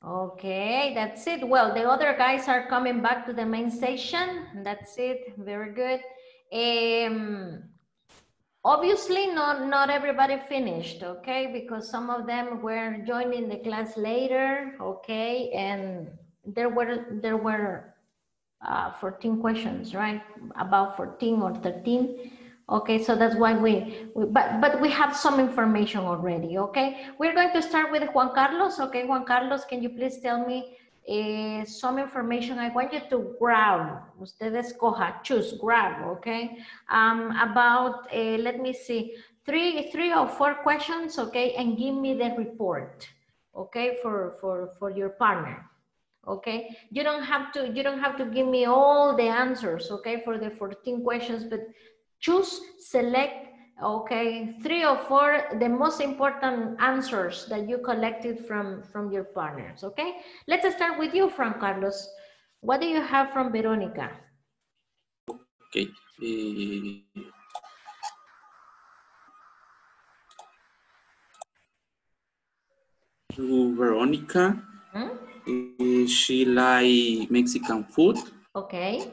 Okay, that's it. Well, the other guys are coming back to the main session. That's it. Very good. Um, obviously, not not everybody finished. Okay, because some of them were joining the class later. Okay, and there were there were uh, 14 questions, right? About 14 or 13. Okay, so that's why we, we, but, but we have some information already, okay? We're going to start with Juan Carlos, okay? Juan Carlos, can you please tell me eh, some information? I want you to grab, usted escoja, choose, grab, okay? Um, about, eh, let me see, three, three or four questions, okay? And give me the report, okay? For, for, for your partner okay you don't have to you don't have to give me all the answers okay for the 14 questions but choose select Okay, three or four, the most important answers that you collected from, from your partners, okay? Let's start with you, Juan Carlos. What do you have from Veronica? Okay. eh, to Veronica, Hmm? she like Mexican food. Okay,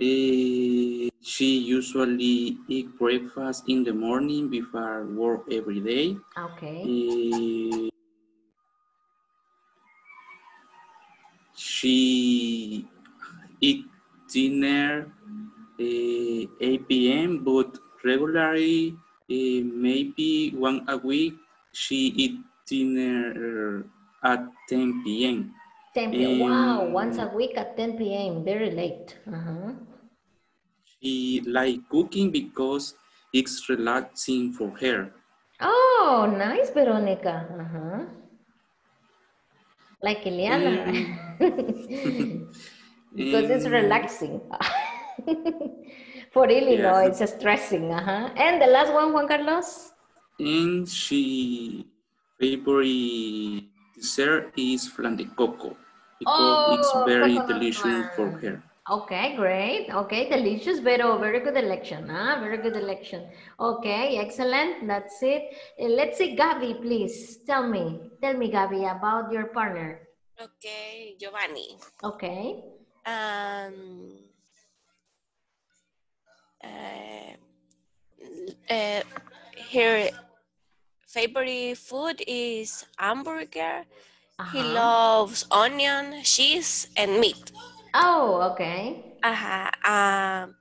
Eh, she usually eat breakfast in the morning before work every day. okay, Eh, she eat dinner eh, 8 p.m. but regularly eh, maybe one a week she eat dinner at 10 p.m. 10 p.m. Wow, Um, once a week at 10 p.m., very late. Uh-huh. She like cooking because it's relaxing for her. Oh, nice, Veronica. Uh-huh. Like Ileana. because it's Um, relaxing. For Ileana, Yeah. it's stressing. Uh-huh. And the last one, Juan Carlos? And she favorite dessert is flan de coco because it's Oh, very coconut delicious for flan. her. Okay, great. Okay, delicious, Vero. Very good election. Huh? Very good election. Okay, excellent. That's it. Uh, Let's see, Gabi, please. Tell me. Tell me, Gabi, about your partner. Okay, Giovanni. Okay. Um, uh, uh, her favorite food is hamburger. He Uh-huh. loves onion, cheese, and meat. Oh, okay. Uh-huh. Um,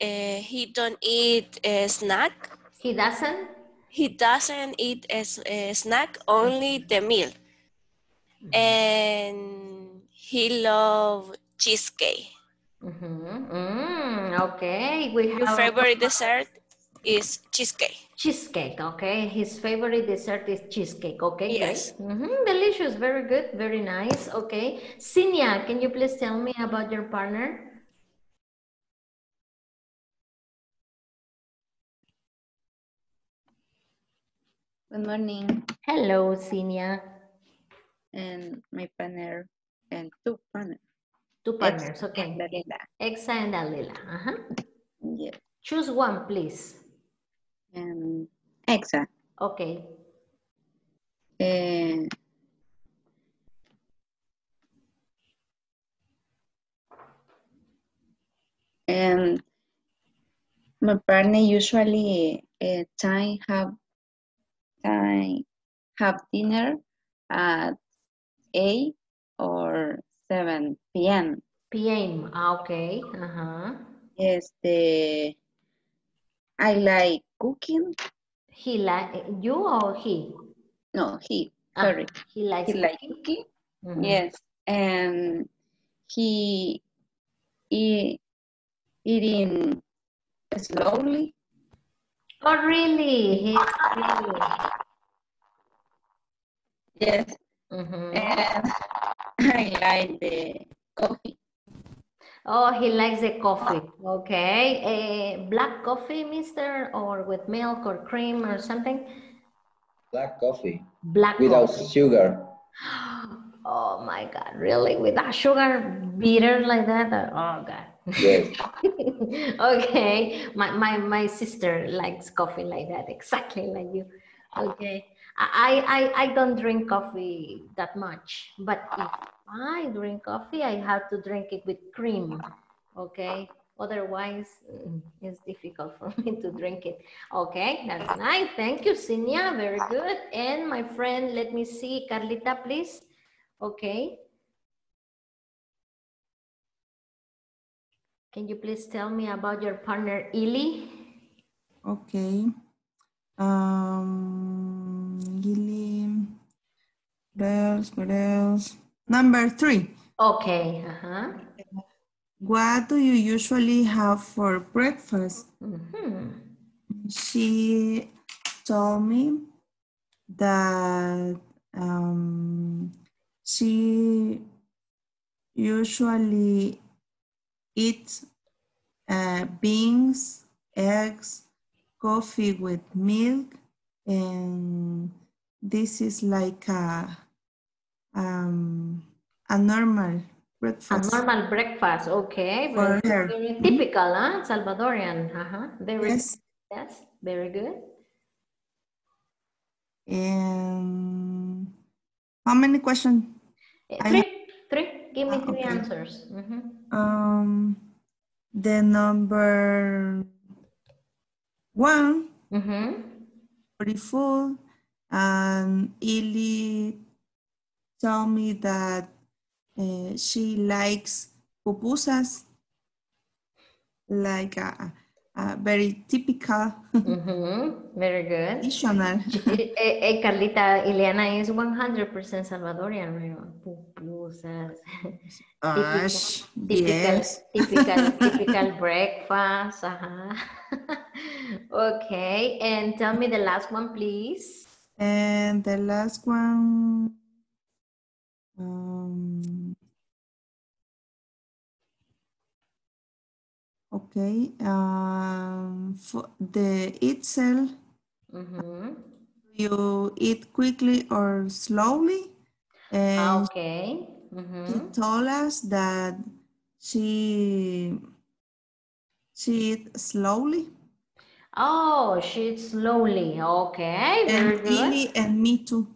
uh, he don't eat a snack. He doesn't? He doesn't eat a snack, only the meal. And he love cheesecake. Mm-hmm. Mm, okay. We have... Your favorite dessert is cheesecake. Cheesecake. Okay. His favorite dessert is cheesecake. Okay, Yes. Mm-hmm. Delicious. Very good. Very nice. Okay. Sinia, can you please tell me about your partner? Good morning. Hello, Sinia. And my partner and two partners. Two partners. Okay. Dalila. Exa and Dalila. Uh-huh. yeah Choose one, please. And Exa. Okay. Eh, and my partner usually uh, time have time have dinner at 8 or 7 p.m. PM. Ah, Okay. Uh-huh. Yes, the I like cooking. He like you or he? No, he, Ah, sorry. he likes He like cooking? cooking. Mhm. Yes, and he eat, eating slowly. Oh, really? He's really. Yes, Mhm. and I like the coffee. Oh, he likes the coffee. Okay. Eh, black coffee, mister, or with milk or cream or something? Black coffee Black without coffee. sugar. Oh my God, really? Without sugar, bitter like that? Oh God. Yes. okay, my, my, my sister likes coffee like that, exactly like you. Okay, I, I, I don't drink coffee that much, but if I drink coffee, I have to drink it with cream. Okay, otherwise mm, it's difficult for me to drink it. Okay, that's nice. Thank you, Sinia. Very good. And my friend, let me see, Carlita, please. Okay. Can you please tell me about your partner, Ili? Okay. Um. What else? What else? Number three. Okay. Uh-huh. What do you usually have for breakfast? Mhm. She told me that um, she usually eats uh, beans, eggs, coffee with milk, and this is like a um, a normal breakfast. A normal breakfast, okay. For Very, her. very typical, huh? Salvadorian. Uh-huh. Very Yes. yes, very good. And how many questions? Eh, Three, three. Give me Ah, three okay. answers. Mhm. Um, the number one, Mhm. pretty full, and Ili told me that uh, she likes pupusas, like a, a very typical Mhm. Very good. traditional. Eh, eh, eh, Carlita, Ileana is 100% Salvadorian, right? Pupusas. Gosh, typical, yes. typical, typical breakfast. Uh-huh. okay, and tell me the last one, please. And the last one, um, okay, um, for the itself, Mhm. you eat quickly or slowly? And Okay. Mhm. she told us that she she eat slowly. Oh, she slowly. Okay, very And good. And me too.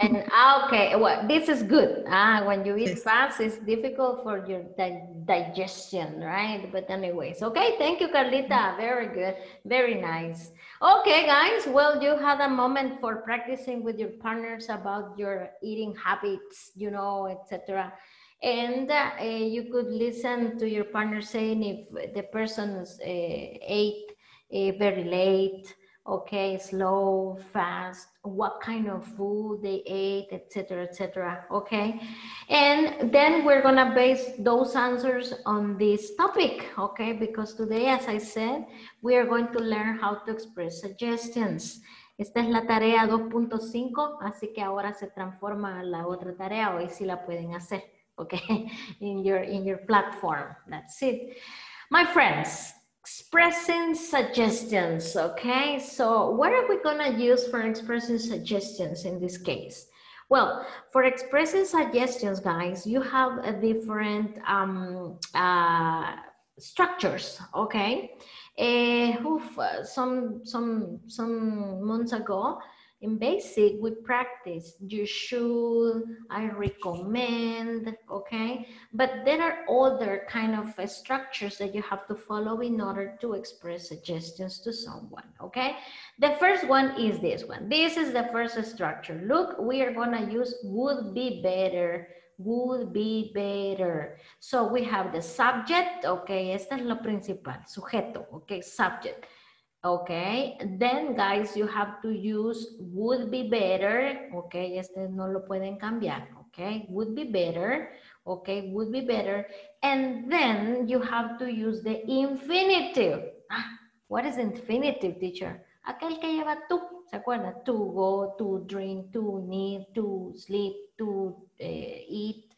And ah, okay, well, this is good. Ah, when you eat Yes. fast, it's difficult for your di- digestion, right? But anyways, okay, thank you, Carlita. Very good, very nice. Okay, guys, well, you had a moment for practicing with your partners about your eating habits, you know, etc. And uh, you could listen to your partner saying if the person uh, ate eh, very late, okay, slow, fast, what kind of food they ate, etc., etc. Okay, and then we're gonna base those answers on this topic, okay? Because today, as I said, we are going to learn how to express suggestions. Esta es la tarea 2.5, así que ahora se transforma a la otra tarea, hoy sí la pueden hacer, okay? In your, in your platform, that's it. My friends, expressing suggestions, okay? So what are we gonna use for expressing suggestions in this case? Well, for expressing suggestions, guys, you have a different um, uh, structures, okay? Uh, oof, some, some, some months ago, in basic, we practice you should, I recommend, okay? But there are other kind of uh, structures that you have to follow in order to express suggestions to someone, okay? The first one is this one. This is the first structure. Look, we are gonna use would be better, would be better. So we have the subject, okay, esta es lo principal, sujeto, okay, subject. Okay, then guys, you have to use would be better. Okay, este no lo pueden cambiar. Okay, would be better. Okay, would be better. And then you have to use the infinitive. Ah, what is infinitive, teacher? Aquel que lleva tú, ¿se acuerda? To go, to drink, to need, to sleep, to eh, eat,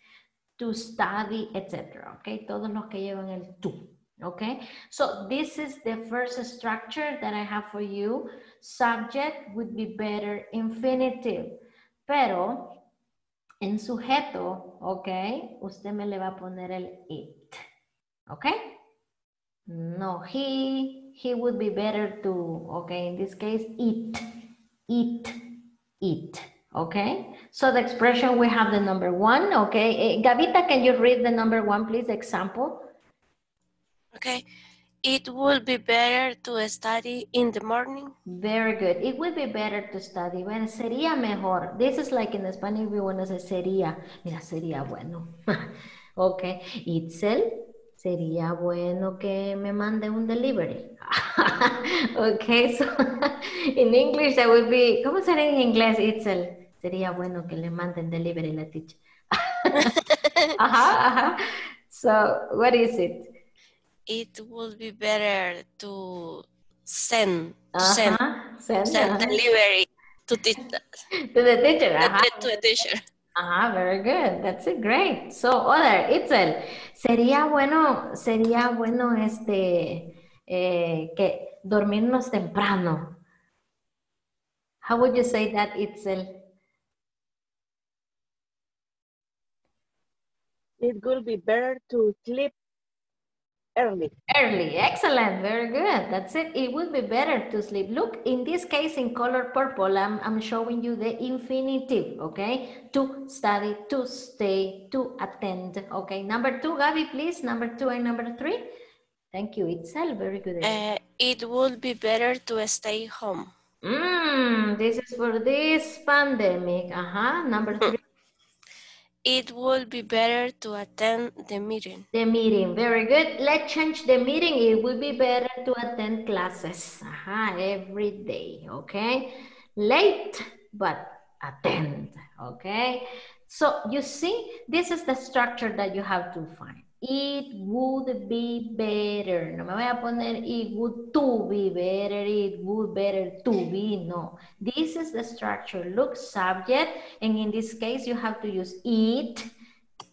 to study, etc. Okay, todos los que llevan el to. Okay, so this is the first structure that I have for you. Subject would be better infinitive. Pero en sujeto, ok, usted me le va a poner el it. Ok? No, he, he would be better to, okay, in this case, it it it Okay, so the expression we have the number one. Okay, Eh, Gavita, can you read the number one, please? Example. Okay. It would be better to study in the morning. Very good. It would be better to study. Bueno, sería mejor. This is like in Spanish we want to say sería. Mira, sería bueno. okay. Itzel, sería bueno que me mande un delivery. okay, so in English that would be, ¿cómo será en inglés, Itzel? Sería bueno que le manden delivery la teacher. ajá, ajá. So, what is it? It would be better to send, to send, Ajá, send, send ajá. delivery to, teach, To the teacher, ajá. to a teacher. Ah, very good. That's it. Great. So, other, Itzel, sería bueno, sería bueno este, eh, que dormirnos temprano. How would you say that, Itzel? It will be better to sleep early. Early, excellent, very good. That's it. It would be better to sleep. Look, in this case, in color purple, I'm, I'm showing you the infinitive, okay? To study, to stay, to attend, okay? Number two, Gabi, please. Number two and number three. Thank you, Itzel. Very good. Uh, it would be better to stay home. Mm, this is for this pandemic. Uh-huh. Number three. It would be better to attend the meeting. The meeting, very good. Let's change the meeting. It would be better to attend classes uh-huh, every day, okay? Late, but attend, okay? So you see, this is the structure that you have to find. It would be better. No me voy a poner it would to be better, it would better to be. No. This is the structure. Look, subject. And in this case, you have to use it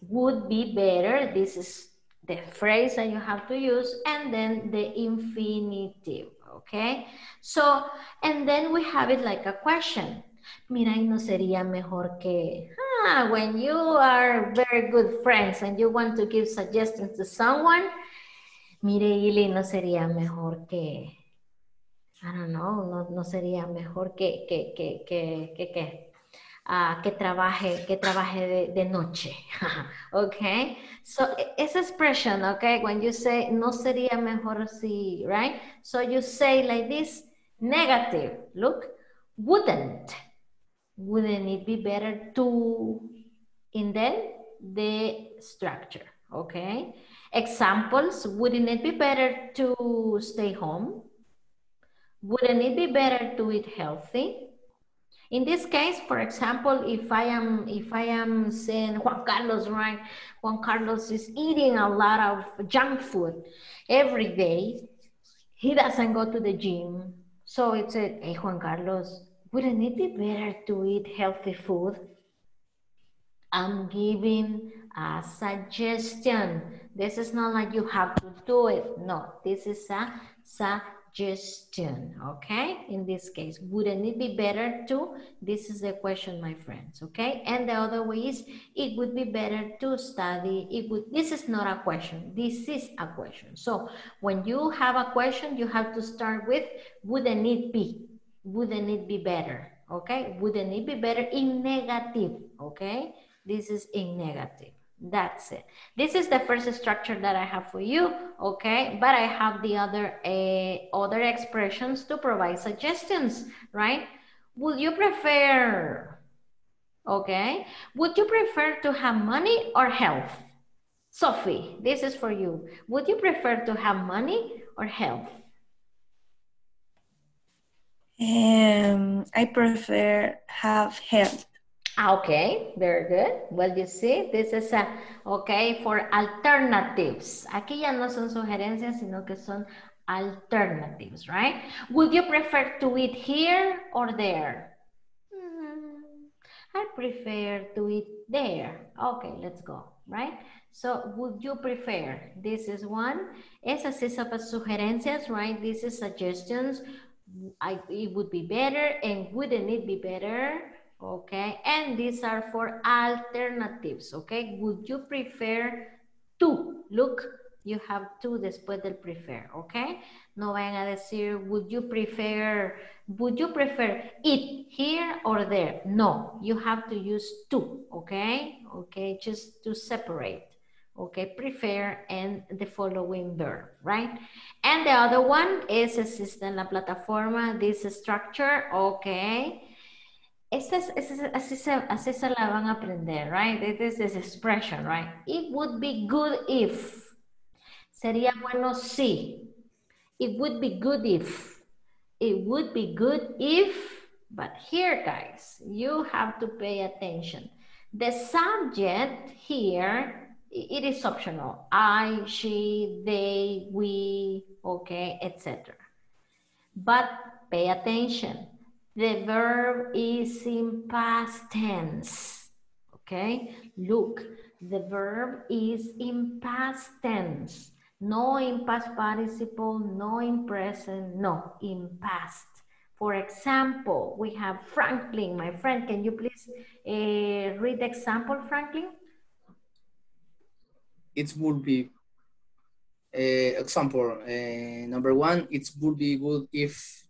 would be better. This is the phrase that you have to use. And then the infinitive. Okay. So, and then we have it like a question. Mira, y no sería mejor que, ah, when you are very good friends and you want to give suggestions to someone, mire, Ili, no sería mejor que, I don't know, no, no sería mejor que, que, que, que, que, que, ah, que trabaje, que trabaje de, de noche. okay? So, esa expression, okay, when you say, no sería mejor si, right? So you say like this, negative, look, wouldn't. Wouldn't it be better to indent the the structure? Okay. Examples, wouldn't it be better to stay home? Wouldn't it be better to eat healthy? In this case, for example, if I am if I am saying Juan Carlos, right? Juan Carlos is eating a lot of junk food every day. He doesn't go to the gym. So it's a, hey Juan Carlos, wouldn't it be better to eat healthy food? I'm giving a suggestion. This is not like you have to do it. No, this is a suggestion, okay? In this case, wouldn't it be better to? This is the question, my friends, okay? And the other way is, it would be better to study. It would. This is not a question. This is a question. So when you have a question, you have to start with, wouldn't it be? Wouldn't it be better? Okay, wouldn't it be better in negative? Okay, this is in negative. That's it. This is the first structure that I have for you, okay? But I have the other uh, other expressions to provide suggestions, right? Would you prefer, okay? Would you prefer to have money or health? Sophie, this is for you. Would you prefer to have money or health? Um, I prefer have health. Okay, very good. Well, you see, this is a, okay, for alternatives. Aquí ya no son sugerencias, sino que son alternatives, right? Would you prefer to eat here or there? Hmm, I prefer to eat there. Okay, let's go, right? So, would you prefer? This is one. Esas sí son sugerencias, right? This is suggestions. I, it would be better and wouldn't it be better? Okay, and these are for alternatives, okay? Would you prefer to? Look, you have to después del prefer, okay? No vayan a decir, would you prefer, would you prefer it here or there? No, you have to use to, okay? Okay, just to separate okay, prefer and the following verb, right? And the other one is existe en la plataforma, this structure, okay. Esta es, es, así, se, así se la van a aprender, right? This is expression, right? It would be good if. Sería bueno si. It would be good if. It would be good if. But here, guys, you have to pay attention. The subject here it is optional. I, she, they, we, okay, etc. But pay attention. The verb is in past tense. Okay, look, the verb is in past tense. No in past participle, no in present, no, in past. For example, we have Franklin, my friend. Can you please uh, read the example, Franklin? It would be uh, example uh, number one it would be good if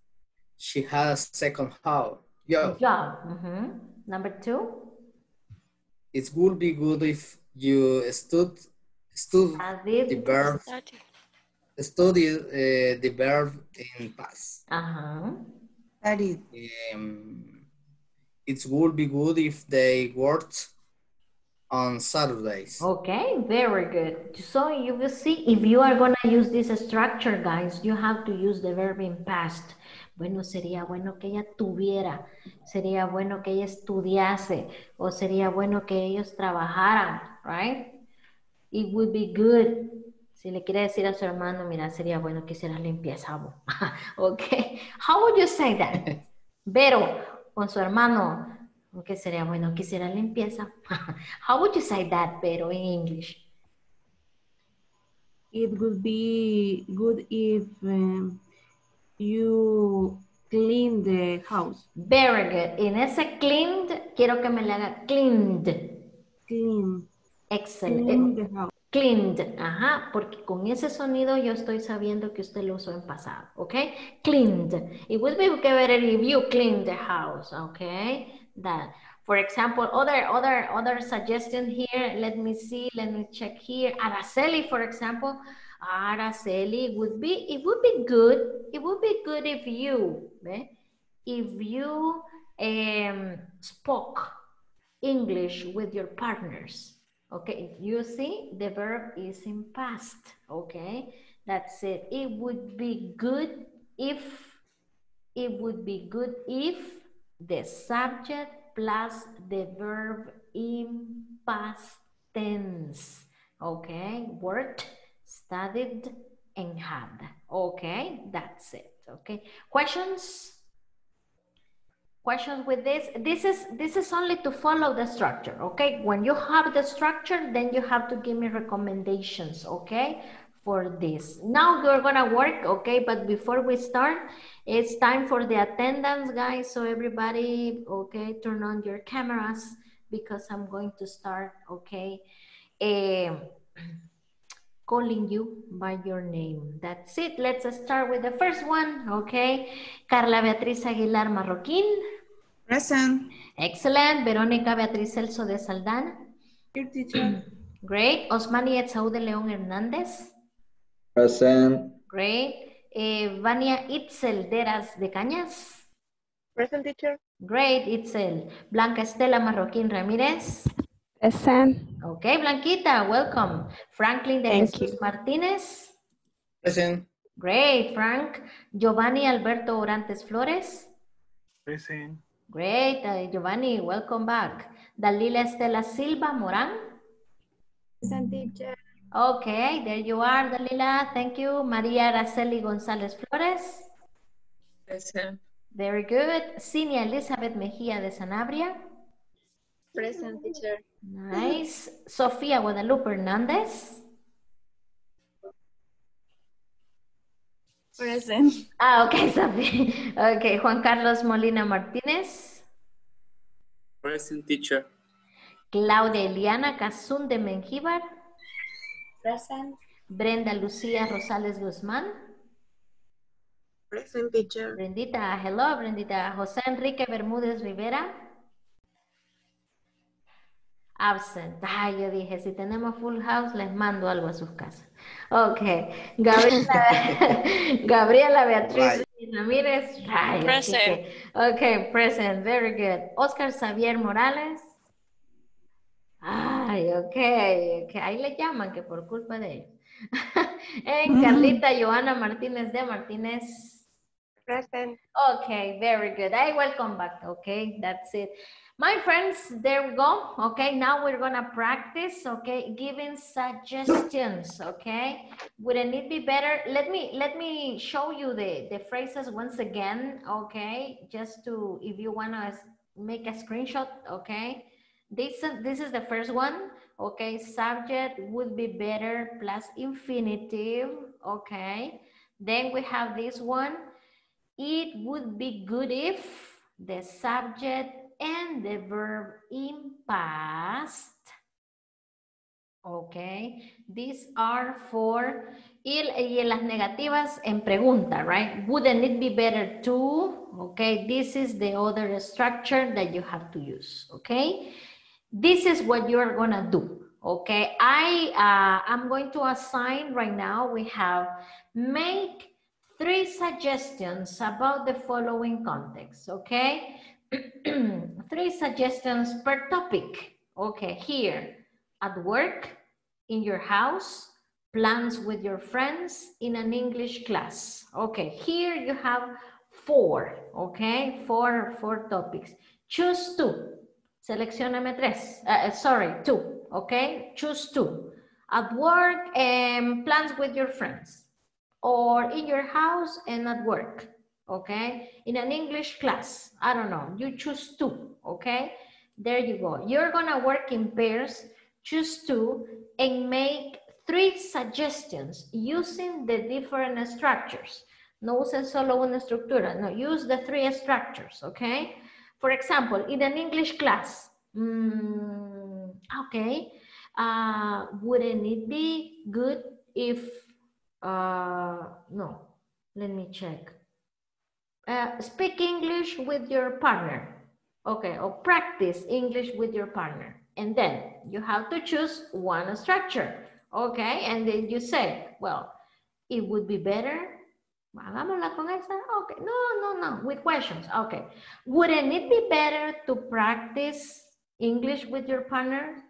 she has second house yeah Job. mhm. Number two, it would be good if you stood stood Studied. the verb study uh, the verb in past uh-huh. Studied. um, it would be good if they worked on Saturdays. Okay, very good. So you will see if you are going to use this structure, guys, you have to use the verb in past. Bueno, sería bueno que ella tuviera, sería bueno que ella estudiase, o sería bueno que ellos trabajaran, right? It would be good. Si le quiere decir a su hermano, mira, sería bueno que hicieras limpieza. bo." okay. How would you say that? Vero, con su hermano, que sería bueno que hiciera limpieza. How would you say that, Vero, in English? It would be good if um, you clean the house. Very good. En ese cleaned, quiero que me le haga cleaned. Clean. Excellent. Clean the house. Cleaned, ajá, porque con ese sonido yo estoy sabiendo que usted lo usó en pasado, ¿ok? Cleaned. It would be better if you clean the house, ¿ok? That. For example, other other other suggestion here. Let me see. Let me check here. Araceli, for example. Araceli would be. It would be good. It would be good if you, ¿ve? if you um, spoke English with your partners. Okay, you see the verb is in past. Okay, that's it. It would be good if, it would be good if the subject plus the verb in past tense. Okay, worked, studied, and had. Okay, that's it. Okay, questions? questions with this this is this is only to follow the structure okay when you have the structure then you have to give me recommendations okay for this now we're gonna work okay but before we start it's time for the attendance guys so everybody okay turn on your cameras because i'm going to start okay um, calling you by your name. That's it. Let's start with the first one, okay? Carla Beatriz Aguilar Marroquín. Present. Excellent. Verónica Beatriz Elso de Saldana. Here, teacher. Great. Osmani Etsaú de León Hernández. Present. Great. Eh, Vania Itzel Deras de Cañas. Present teacher. Great, Itzel. Blanca Estela Marroquín Ramírez. Present. Okay, Blanquita, welcome. Franklin de Thank Jesús Martínez. Present. Great, Frank. Giovanni Alberto Orantes Flores. Present. Great, uh, Giovanni, welcome back. Dalila Estela Silva Morán. Present teacher. Okay, there you are, Dalila. Thank you. María Araceli González Flores. Present. Very good. Cinia Elizabeth Mejía de Sanabria. Present teacher. Nice. Sofía Guadalupe Hernández. Present. Ah, ok, Sofía. Ok, Juan Carlos Molina Martínez. Present teacher. Claudia Eliana Cazún de Mengíbar. Present. Brenda Lucía Rosales Guzmán. Present teacher. Brendita, hello, Brendita. José Enrique Bermúdez Rivera. Absent. Ay, yo dije, si tenemos full house, les mando algo a sus casas. Ok. Gabriela, Gabriela Beatriz Ramírez. Present. Ok, present. Very good. Oscar Xavier Morales. Ay, ok, ok. Ahí le llaman que por culpa de ellos. Eh, en Carlita Joana Martínez de Martínez. Present. Okay, very good. I welcome back. Okay, that's it. My friends, there we go. Okay, now we're gonna practice. Okay, giving suggestions. Okay, wouldn't it be better? Let me let me show you the the phrases once again. Okay, just to if you wanna make a screenshot. Okay, This, this is the first one. Okay, subject would be better plus infinitive. Okay. Then we have this one. It would be good if the subject and the verb in past. Okay, these are for y, y las negativas en pregunta, right? Wouldn't it be better to? Okay, this is the other structure that you have to use. Okay, this is what you're gonna do. Okay, I uh, I'm going to assign right now. We have make three suggestions about the following context. Okay, three suggestions per topic. Okay, here at work, in your house, plans with your friends, in an English class. Okay, here you have four, okay, four, four topics. Choose two. Seleccioname tres. Uh, sorry, two, okay? Choose two. At work and plans with your friends. Or in your house and at work, okay? In an English class, I don't know, you choose two, okay? There you go. You're gonna work in pairs choose two, and make three suggestions using the different structures. No usen solo una estructura, no, use the three structures, okay? For example, in an English class, mm, okay, uh, wouldn't it be good if, uh, no, let me check. Uh, speak English with your partner, okay, or practice English with your partner. And then you have to choose one structure, okay? And then you say, well, it would be better. Hagámosla con esa. Okay. No, no, no. With questions. Okay. Wouldn't it be better to practice English with your partner?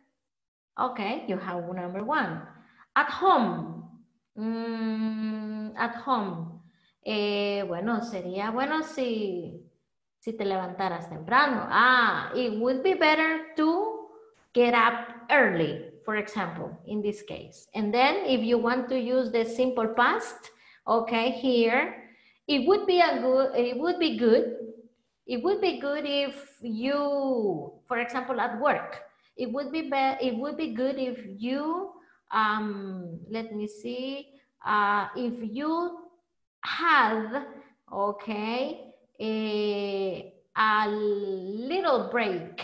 Okay, you have number one. At home. Mm, at home. Eh, bueno, sería bueno si, si te levantaras temprano. Ah, it would be better to get up early, for example, in this case. And then if you want to use the simple past, okay, here, it would be a good, it would be good, it would be good if you, for example, at work, it would be, be it would be good if you, um, let me see, uh, if you had, okay, a, a little break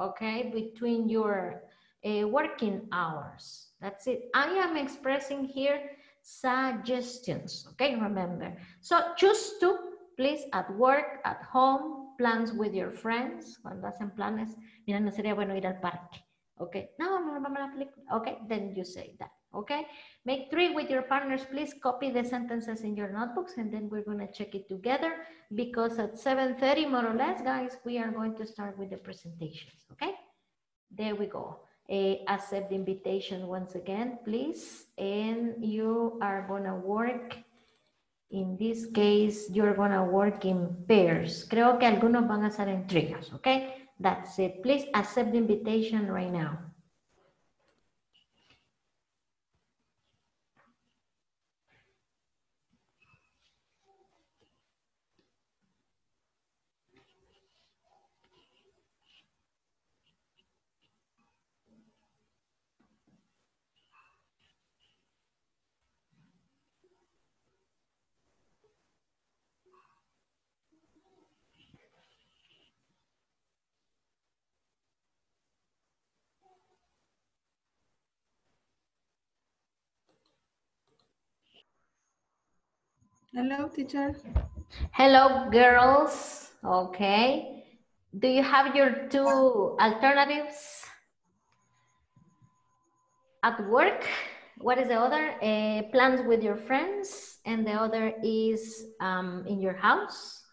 okay, between your uh, working hours. That's it. I am expressing here suggestions, okay, remember. So choose two, please, at work, at home, plans with your friends. Cuando hacen planes, mira, no sería bueno ir al parque. Okay, no, no, vamos a la película. Okay, then you say that. Okay, make three with your partners. Please copy the sentences in your notebooks and then we're going to check it together because at 7.30 more or less, guys, we are going to start with the presentations. Okay, there we go. Uh, accept the invitation once again, please. And you are to work in this case, you're gonna work in pairs. Creo que algunos van a ser en trios, okay? That's it. Please accept the invitation right now. Hello, teacher. Hello, girls. Okay. Do you have your two alternatives? At work, what is the other? Uh, plans with your friends, and the other is um, in your house.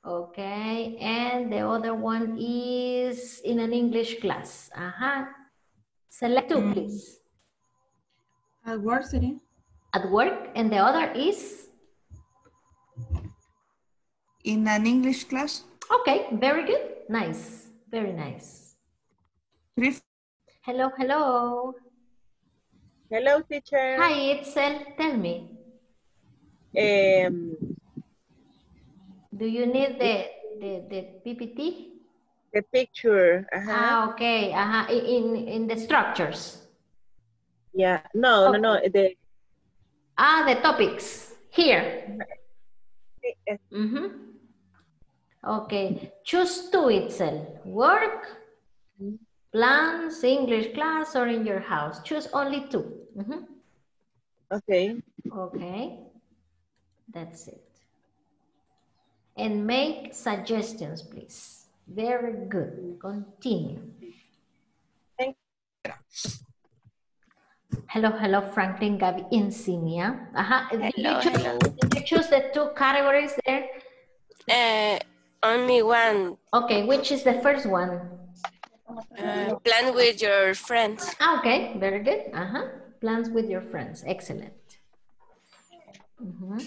Okay, and the other one is in an English class. Uh -huh. Select two, Mm. please. At work, city. At work, and the other is? In an English class? Okay, very good. Nice, very nice. Hello, hello. Hello, teacher. Hi, Itzel. Tell me, Um, do you need the, the, the PPT? The picture. Uh-huh. Ah, okay. Uh-huh. In, in the structures. Yeah. No, no, no. The Ah, the topics. Here. Mhm. Okay. Choose two Itzel. Work, plans, English class, or in your house. Choose only two. Mhm. okay. Okay. That's it. And make suggestions, please. Very good. Continue. Hello, hello, Franklin, Gabi, Insignia. Aha. Did you, choose, hello. did you choose the two categories there? Uh, only one. Okay, which is the first one? Uh, plan with your friends. Ah, okay, very good. Uh-huh. Plans with your friends. Excellent. Mhm.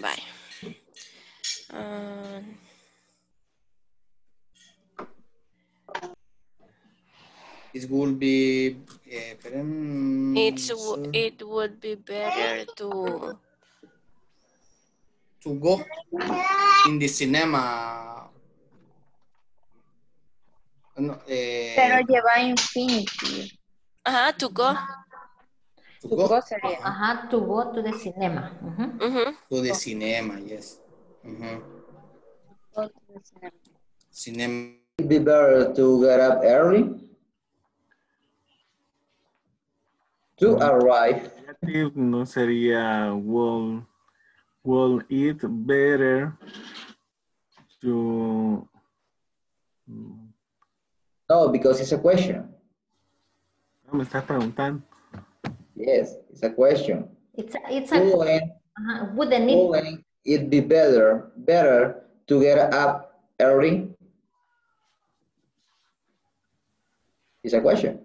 Bye. Um, It will be. eh, it's it would be better to to go in the cinema. No, eh, Pero lleva infinity. Ajá, to go. to Tu go go sería. Ajá, to go to the cinema. Mhm. Mhm. to the cinema, yes. Mhm. Go to the cinema. Cinema. It'd be better to get up early to arrive. Negative no sería will, will it better to mm. No, because it's a question. No, me estás preguntando. Yes, it's a question. It's a, it's a, Wouldn't, ajá, wouldn't it, wouldn't it be better better to get up early? It's a question.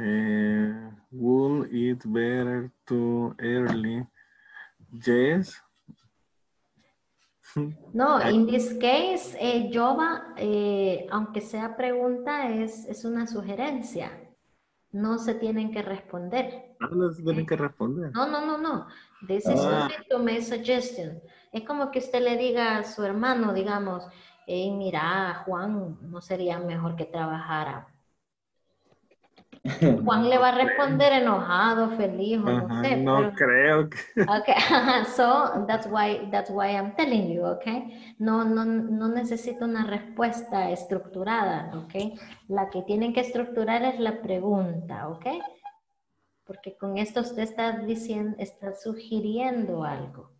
Eh, will it better to early? Yes. No, in this case, eh, Jova, eh, aunque sea pregunta, es, es una sugerencia. No se tienen que responder. Ah, no se tienen que responder. No, no, no, no. This is Ah. to make suggestion. Es como que usted le diga a su hermano, digamos, "Ey, mira, Juan, ¿no sería mejor que trabajara? Juan le va a responder enojado, feliz, o no sé, no pero- creo que. Okay, so that's why that's why I'm telling you, okay? No, no, no necesito una respuesta estructurada, okay? La que tienen que estructurar es la pregunta, okay? Porque con esto usted está diciendo, está sugiriendo algo.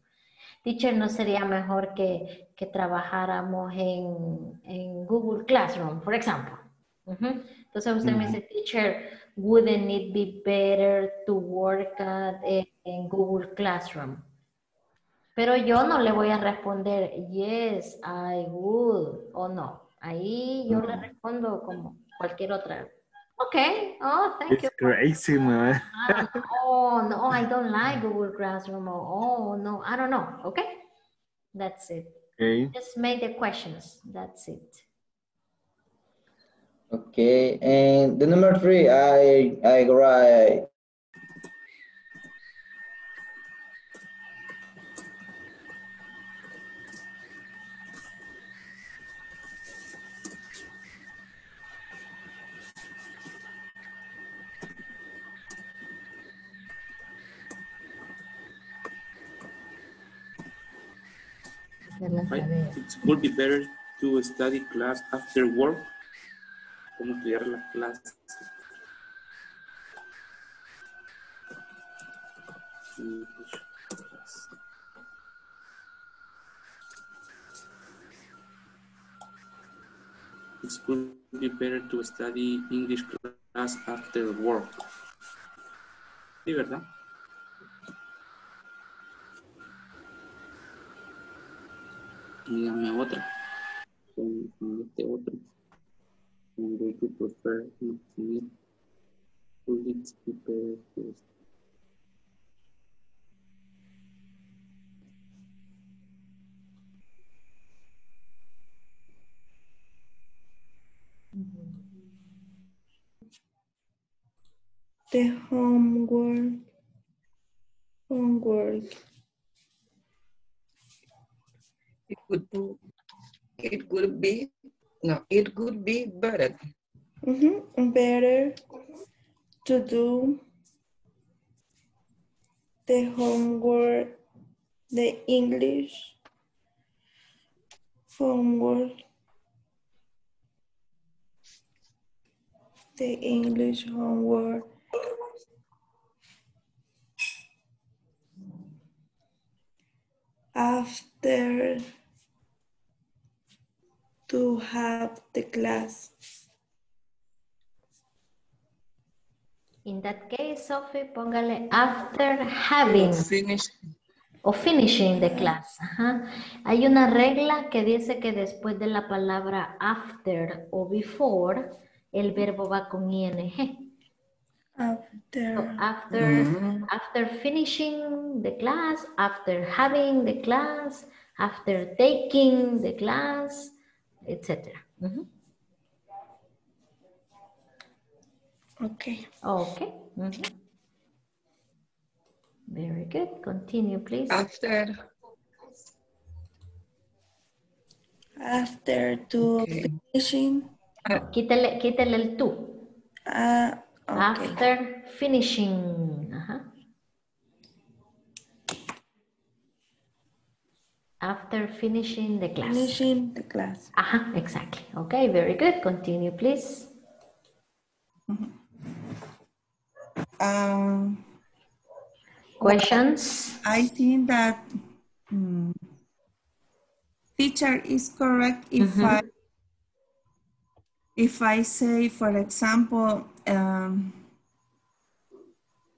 Teacher, ¿no sería mejor que, que trabajáramos en, en Google Classroom, por ejemplo? Ujú. Entonces usted me dice, teacher, wouldn't it be better to work at, eh, en Google Classroom? Pero yo no le voy a responder, yes, I would, o no. Ahí yo le respondo como cualquier otra. Okay, oh, thank you. It's crazy, man. Ah, oh, no, I don't like Google Classroom. Oh, no, I don't know. Okay, that's it. Okay. Just make the questions. That's it. Okay, and the number three, I I write Right? It would be better to study class after work. Como estudiar la clase. English class. It would be better to study English class after work. Sí, ¿verdad? Dígame otra. Con este otro. I'm going to prefer it be better to The homework. Homework. It would, it would be, no, it would be better. Mhm, Better to do the homework, the English homework, the English homework after to have the class. In that case, Sophie, póngale after having Finish. o finishing the class. Ajá. Hay una regla que dice que después de la palabra after o before, el verbo va con ing. After. So after, after finishing the class, after having the class, after taking the class, etc. Ujú. Okay. Okay. ujú. Very good. Continue, please. After, After to finishing. Quítale, quítale el tú. Ah, okay. After finishing. Ajá. After finishing the class. Finishing the class. Ajá, exactly. Okay, very good. Continue, please. Um, Questions? I think that mm, teacher is correct if Mhm. I if I say, for example, um,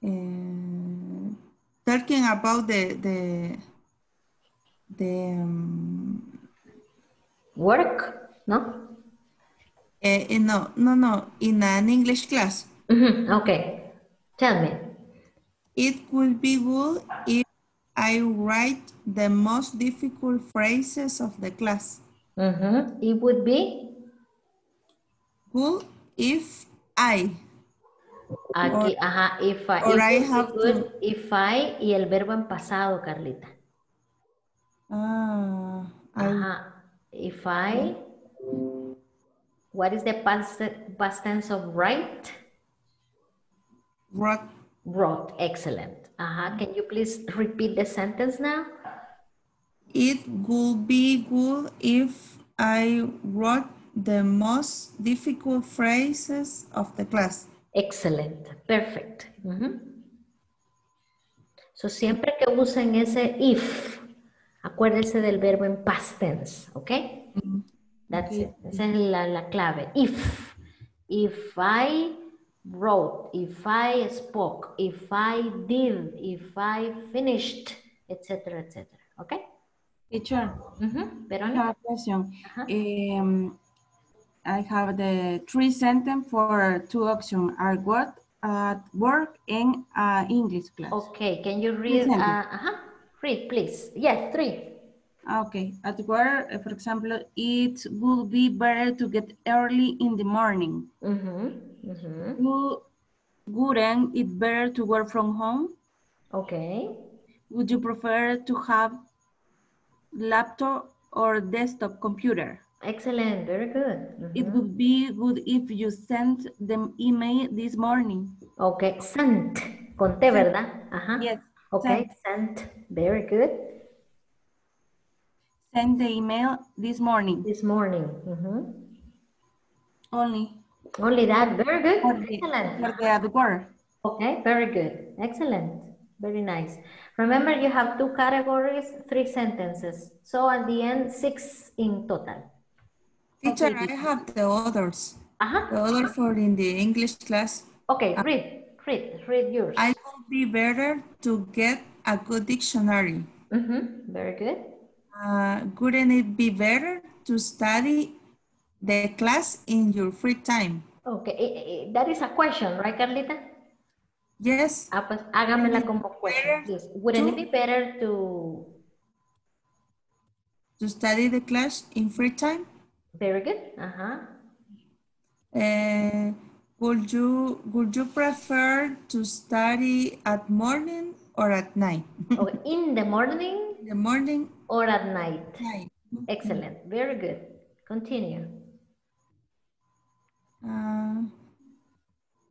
uh, talking about the the the um, Work? No? eh, eh, no no no in an English class. Mhm, Okay. Tell me. It would be good if I write the most difficult phrases of the class. It would be Good if I. aquí, Or- ajá, if I, or it I would be have good to- if I y el verbo en pasado, Carlita. Ah, I, Ajá. If I, what is the past, past tense of write? wrote, Wrote, excellent. Ajá. Can you please repeat the sentence now? it would be good if I wrote the most difficult phrases of the class. Excellent, perfect. So, siempre que usen ese if, acuérdense del verbo en past tense, ¿ok? That's it. Esa es la, la clave. If. If I wrote, if I spoke, if I did, if I finished, etc., etc. ¿Ok? Teacher, Ujú. I Verónica. have a question. Ajá. Um, I have the three sentence for two options are what at work and uh, English class. Okay, can you read? Uh, uh-huh. Read, please. Yes, three. Okay, at work, uh, for example, it would be better to get early in the morning. Mm-hmm. Mm-hmm. Would, wouldn't it better to work from home? Okay. Would you prefer to have laptop or desktop computer? Excellent, very good. It Mhm. would be good if you sent them email this morning. Okay, sent. Conté, ¿verdad? Ajá. Yes. Okay, sent. Very good. Send the email this morning. This morning. Mhm. Only Only that. Very good. for the, Excellent. for the at work. Okay, very good. Excellent. Very nice. Remember, you have two categories, three sentences. So at the end, six in total. Teacher, I have the others. Uh-huh. The other for in the English class. Okay, read, read, read yours. I would be better to get a good dictionary. Mhm, Very good. Uh, wouldn't it be better to study the class in your free time? Okay, eh, eh, that is a question, right, Carlita? Yes. Ah, pues hágamela como question, please. Wouldn't it be better to... To study the class in free time? Very good. Uh-huh. Uh, would you would you prefer to study at morning or at night. Okay, in the morning In the morning, or at night? night. Excellent, very good. Continue. Uh,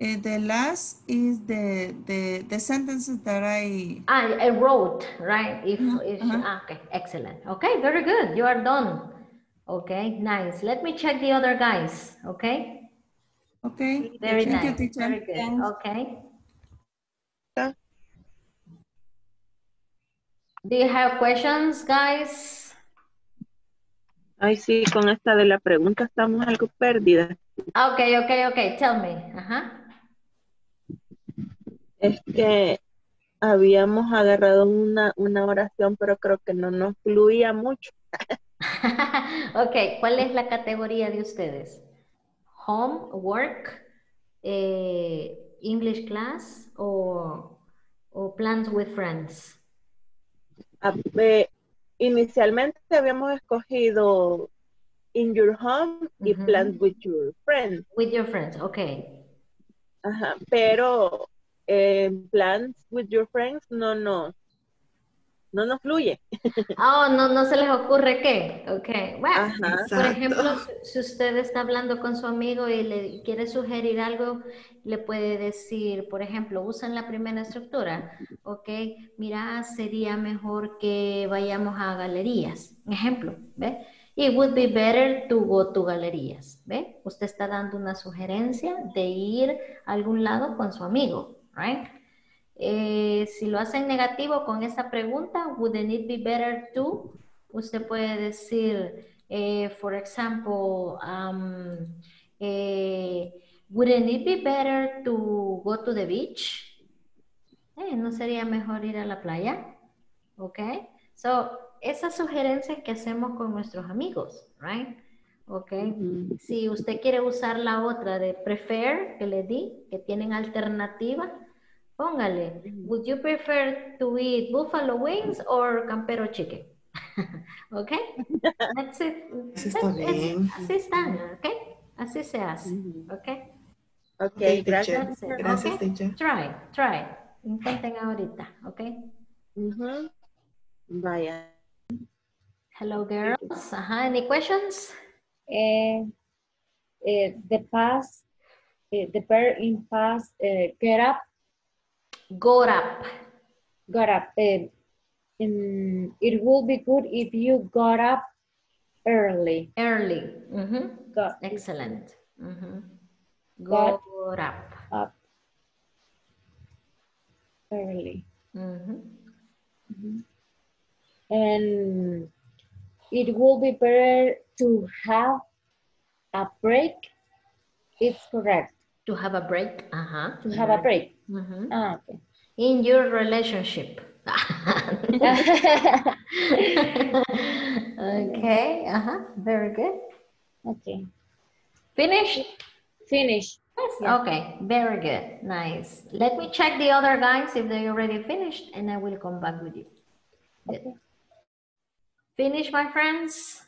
eh, the last is the, the, the sentences that I, I, I wrote, right? If, Uh-huh, if uh-huh. ah, okay, excellent. Okay, very good. You are done. Okay, nice. Let me check the other guys. Okay, okay? very Thank you, nice. teacher. Very good. Thanks. Okay. Do you have questions, guys? Ay, sí, con esta de la pregunta estamos algo perdidas. Okay, okay, okay. Tell me. Ajá. Es que habíamos agarrado una, una oración, pero creo que no nos fluía mucho. ok, ¿cuál es la categoría de ustedes? Home, work, eh, English class o, o plans with friends? A- eh, inicialmente habíamos escogido In Your Home y Ujú. Plan with Your Friends. With your friends, ok. Ajá, pero eh, Plans with Your Friends no nos, no nos fluye. Oh, no, no se les ocurre qué. Ok, bueno, Ajá. por ejemplo, si, si usted está hablando con su amigo y le quiere sugerir algo, le puede decir, por ejemplo, usan la primera estructura. Ok, mira, sería mejor que vayamos a galerías. Ejemplo, ¿ve? It would be better to go to galerías. ¿Ve? Usted está dando una sugerencia de ir a algún lado con su amigo, right? Eh, si lo hacen negativo con esa pregunta, wouldn't it be better to? Usted puede decir, eh, for example, um, eh, wouldn't it be better to go to the beach? Eh, ¿No sería mejor ir a la playa? ¿Ok? So, esas sugerencias que hacemos con nuestros amigos, right? ¿Ok? Si usted quiere usar la otra de prefer que le di, que tienen alternativa, póngale, would you prefer to eat buffalo wings or campero chicken? ¿Ok? That's it. Así está Es- es- bien. así está, ¿ok? Así se hace, ¿ok? Ok, Ok, gracias. That's it, Gracias, ¿ok? teacher. Try, try. Intenten ahorita, ¿ok? Ujú. Vaya. Hello, girls. Ajá, any questions? Eh, eh, the past, eh, the verb in past, eh, get up, Got up. got up. eh, mm, it would be good if you got up early. Early. Mhm. Got Excellent. Mhm. Got Got up. up early. Mhm. And it will be better to have a break. It's correct. To have a break. Uh-huh. To have a break. Mhm. Ah, okay. In your relationship. okay. Uh-huh. Very good. okay. Finish? Finish. Yeah. Okay. Very good. Nice. Let me check the other guys if they already finished and I will come back with you. Good. Finish, my friends?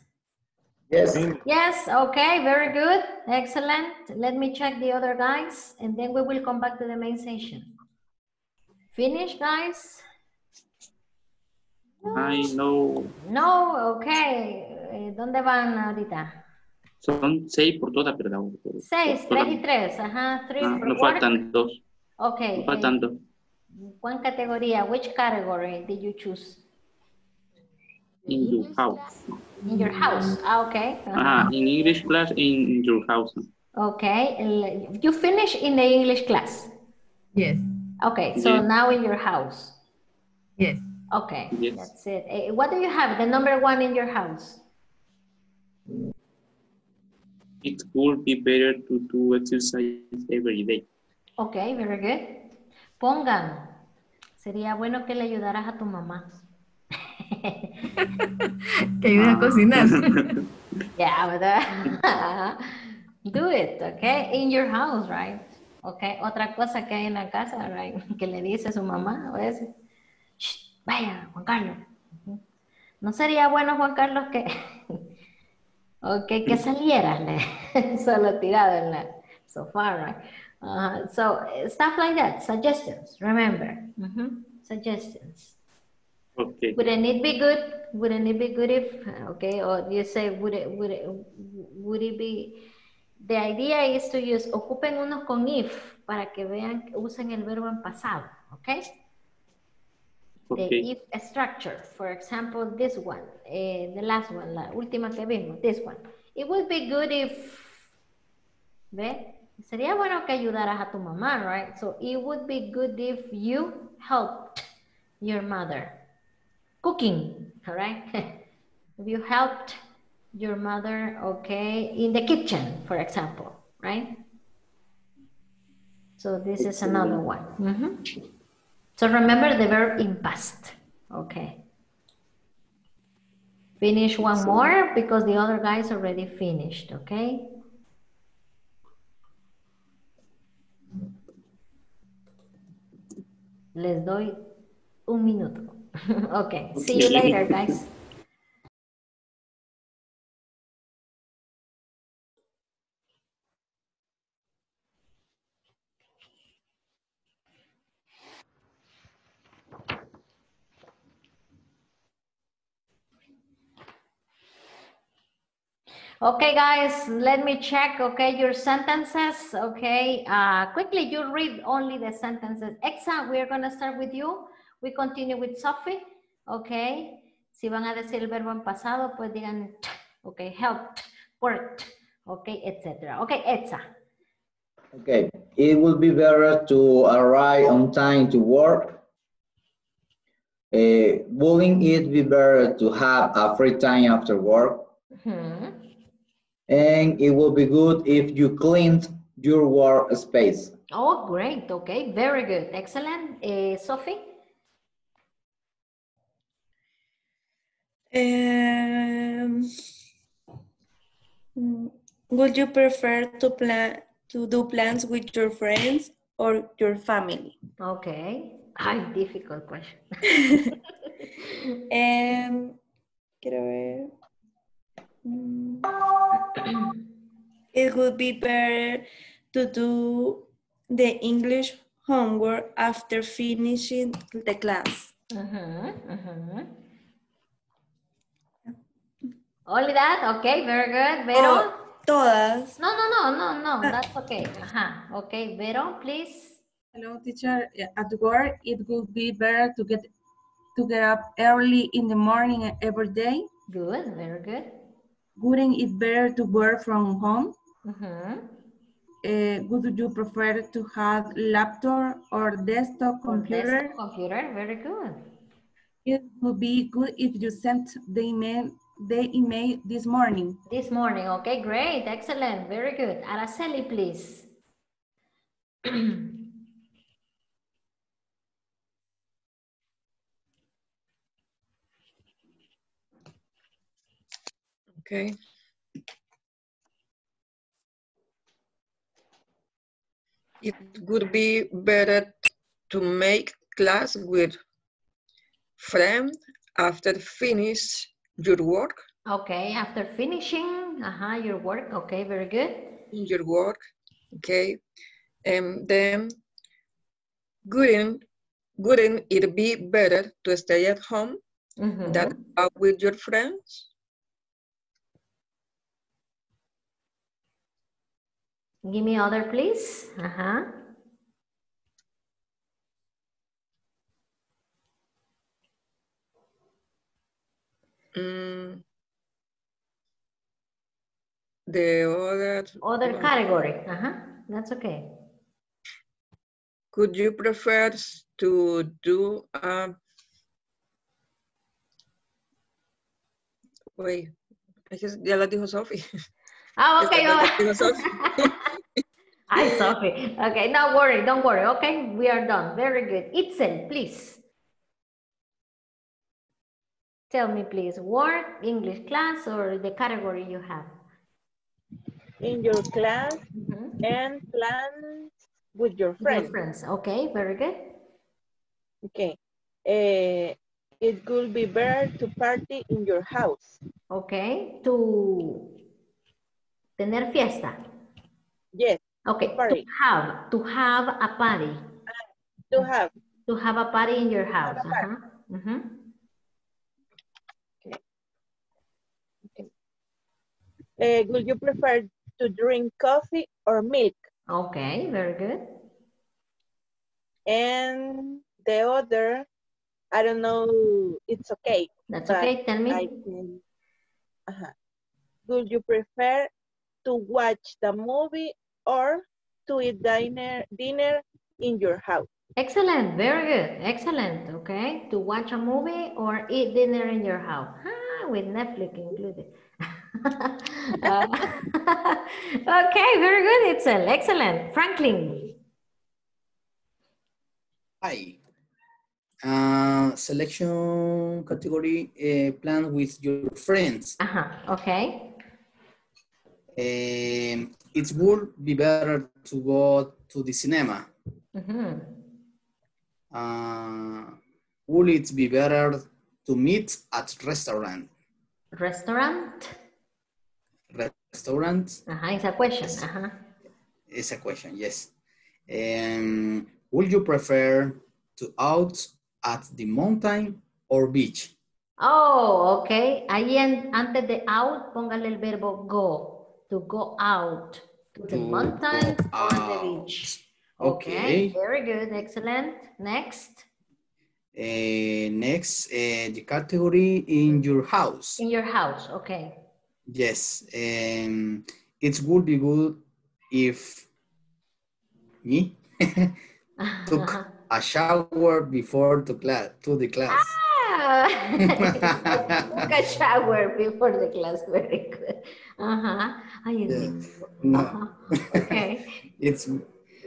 Yes. Yes, okay, very good, excellent. Let me check the other guys and then we will come back to the main session. Finish, guys? I know. No, okay. Eh, ¿Dónde van ahorita? Son seis por todas, ¿verdad? Seis, Por tres y tres, ajá, three Ah, work. faltan dos. Okay. Nos faltan eh, dos. ¿Cuál categoría? Which category did you choose? In your house. In your house. Ah, okay. ajá. Ajá, in English class in your house. Okay. You finish in the English class. Yes. Okay, so Yes. now in your house. Yes. Okay, Yes. that's it. Eh, what do you have? The number one in your house? It would be better to do exercise every day. Okay, very good. Pongan. Sería bueno que le ayudaras a tu mamá. Que ayude a cocinar. Yeah, ¿verdad? Do it, okay? In your house, right? Okay, otra cosa que hay en la casa, right? Que le dice a su mamá a veces. "Shh, vaya, Juan Carlos. ¿No sería bueno, Juan Carlos, que, okay, que salieras le- solo tirado en la sofá, right? Uh, so, stuff like that, suggestions, remember. Suggestions. Okay. Wouldn't it be good? Wouldn't it be good if, okay, or you say, would it, would it, would it be, the idea is to use, ocupen unos con if para que vean, usen el verbo en pasado, okay? The if structure, for example, this one, eh, the last one, la última que vimos, this one. It would be good if, ¿ve? Sería bueno que ayudaras a tu mamá, right? So it would be good if you helped your mother cooking, all right? if you helped your mother, okay, in the kitchen, for example, right? So this is another one. Mhm. So remember the verb in past, okay? Finish one more because the other guys already finished, okay? Les doy un minuto. Okay, see you later, guys. Okay, guys, let me check, okay, your sentences, okay? Uh, quickly, you read only the sentences. Exa, we're gonna start with you. We continue with Sophie, okay? Si van a decir el verbo en pasado, pues digan, okay, helped, worked, okay, etc. Okay, Etza. Okay, it would be better to arrive on time to work. Uh, wouldn't it be better to have a free time after work? Mhm. And it will be good if you cleaned your workspace. Oh, great, okay, very good, excellent. Eh, Sophie? Um, would you prefer to plan to do plans with your friends or your family? Okay, ay, difficult question. Em, quiero ver. Mm, It would be better to do the English homework after finishing the class. Mhm, mhm. Only that, okay, very good. Vero? Oh, todas. No, no, no, no, no, that's okay. Ajá, okay, Vero, please. Hello, teacher. At work, it would be better to get to get up early in the morning every day. Good, very good. Wouldn't it better to work from home? Mhm. Uh, would you prefer to have laptop or desktop Or computer? desktop computer, very good. It would be good if you sent the email the email this morning. This morning, okay, great, excellent, very good. Araceli, please. Okay. It would be better to make class with friend after finish your work Okay, after finishing, uh-huh, your work, okay, very good. in your work, okay? And then wouldn't, wouldn't it be better to stay at home Mhm. than out with your friends? Give me other, please. Uh-huh. Mm, the other, Other one. category, uh-huh, that's okay. could you prefer to do, um, wait, ya la dijo Sophie. Ah, okay, ya la Sophie. Hi, Sophie. Okay, don't worry, don't worry. Okay, we are done. Very good. Itzel, please. Tell me, please, work, English class, or the category you have. In your class Mhm. and plans with your Your friends. friends. Okay, very good. Okay. Eh, it could be better to party in your house. Okay, to tener fiesta. Yes, Okay, to have, to have a party. to have. To have a party in your house. Uh-huh. Mhm. Uh, would you prefer to drink coffee or milk? Okay, very good. And the other, I don't know, it's okay. That's okay, tell me. I can, uh-huh. Would you prefer to watch the movie or to eat dinner, dinner in your house? Excellent, very good, excellent, okay? To watch a movie or eat dinner in your house, ah, with Netflix included. Uh, okay, very good, Itzel, excellent. Franklin, Hi. Uh, selection category uh, plan with your friends. uh-huh, okay. Um, it would be better to go to the cinema. Mhm. Uh, would it be better to meet at restaurant? Restaurant, Restaurant uh-huh, it's a question, uh-huh. is a question, yes. Um, would you prefer to out at the mountain or beach? Oh, okay. Ahí en, antes de out, póngale el verbo go. To go out to the To mountain go or the beach. Okay. Very good. Excellent. Next. Uh, next, uh, the category in your house. In your house. Okay. Yes, um, it would be good if me took a shower before to class to the class. Ah, Took a shower before the class. Very good. Uh-huh. Ay, es Yeah. No, Uh-huh. Okay. it's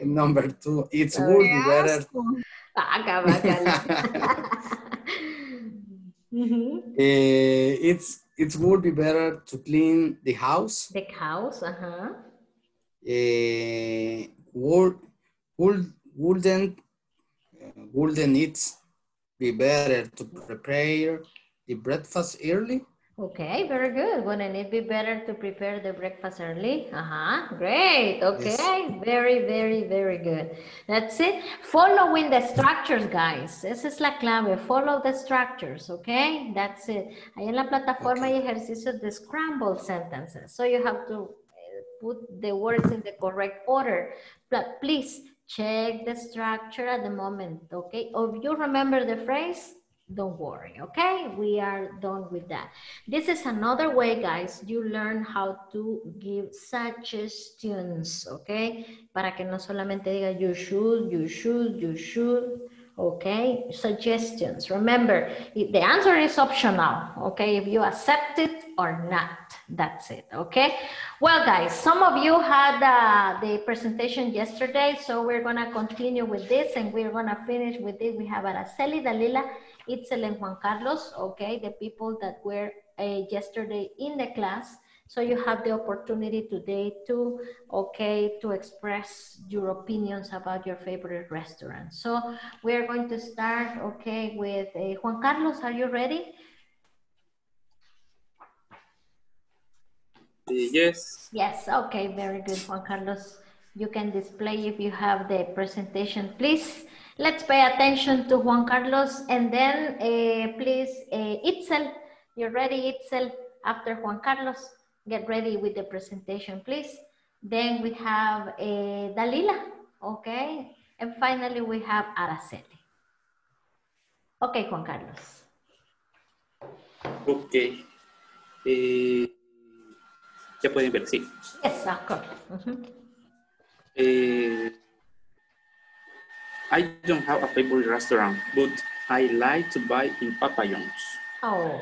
number two. It Oh, would be better. Vaca. Mhm. Uh, it's it would be better to clean the house. The house. Uh-huh. Uh, would would wouldn't uh, wouldn't it be better to prepare the breakfast early? Okay, very good. Wouldn't it be better to prepare the breakfast early? Uh-huh, great. Okay, very, very, very good. That's it. Following the structures, guys. Esa es la clave. Follow the structures, okay? That's it. Ahí en la plataforma hay ejercicios de scrambled sentences. So you have to eh, put the words in the correct order. But please check the structure at the moment, okay? If you remember the phrase, don't worry, okay? We are done with that. This is another way, guys, you learn how to give suggestions, okay? Para que no solamente diga you should, you should, you should, okay? Suggestions. Remember, the answer is optional, okay? If you accept it or not, that's it, okay? Well, guys, some of you had uh, the presentation yesterday, so we're gonna continue with this and we're gonna finish with it. We have Araceli, Dalila, Itzel, Juan Carlos, okay? The people that were uh, yesterday in the class. So you have the opportunity today to, okay, to express your opinions about your favorite restaurant. So we're going to start, okay, with uh, Juan Carlos, are you ready? Yes. Yes, okay, very good, Juan Carlos. You can display if you have the presentation, please. Let's pay attention to Juan Carlos and then uh, please, uh, Itzel, you're ready, Itzel, after Juan Carlos, get ready with the presentation, please. Then we have uh, Dalila, okay? And finally we have Araceli. Okay, Juan Carlos. Ok. Eh, ya pueden ver, sí. Yes, of course. Eh, I don't have a favorite restaurant, but I like to buy in Papa John's. Oh.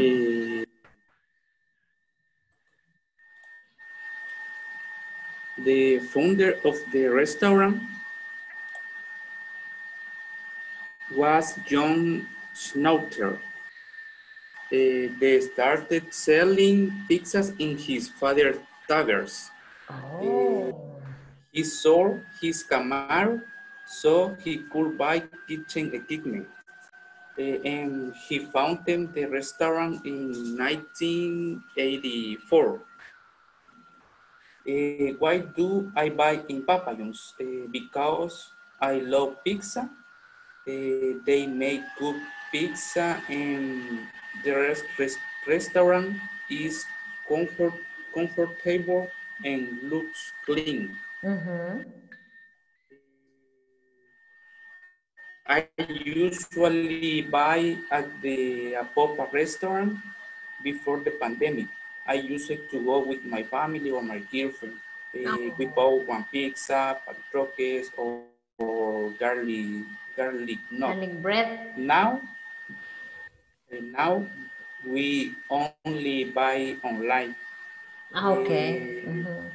Eh, the founder of the restaurant was John Schnatter. Eh, they started selling pizzas in his father's taverns. Oh. He sold his Camaro so he could buy kitchen equipment. Eh, and he founded the restaurant in 1984. Eh, why do I buy in Papa John's? Eh, because I love pizza. Uh, they make good pizza and the rest, res- restaurant is comfort, comfortable and looks clean. Mhm. I usually buy at the Apopa restaurant before the pandemic. I used to go with my family or my girlfriend. Uh, We bought one pizza, patroques, or, or garlic, garlic nut. Garlic bread. Now, uh, now we only buy online. Ah, okay. Eh, Mhm.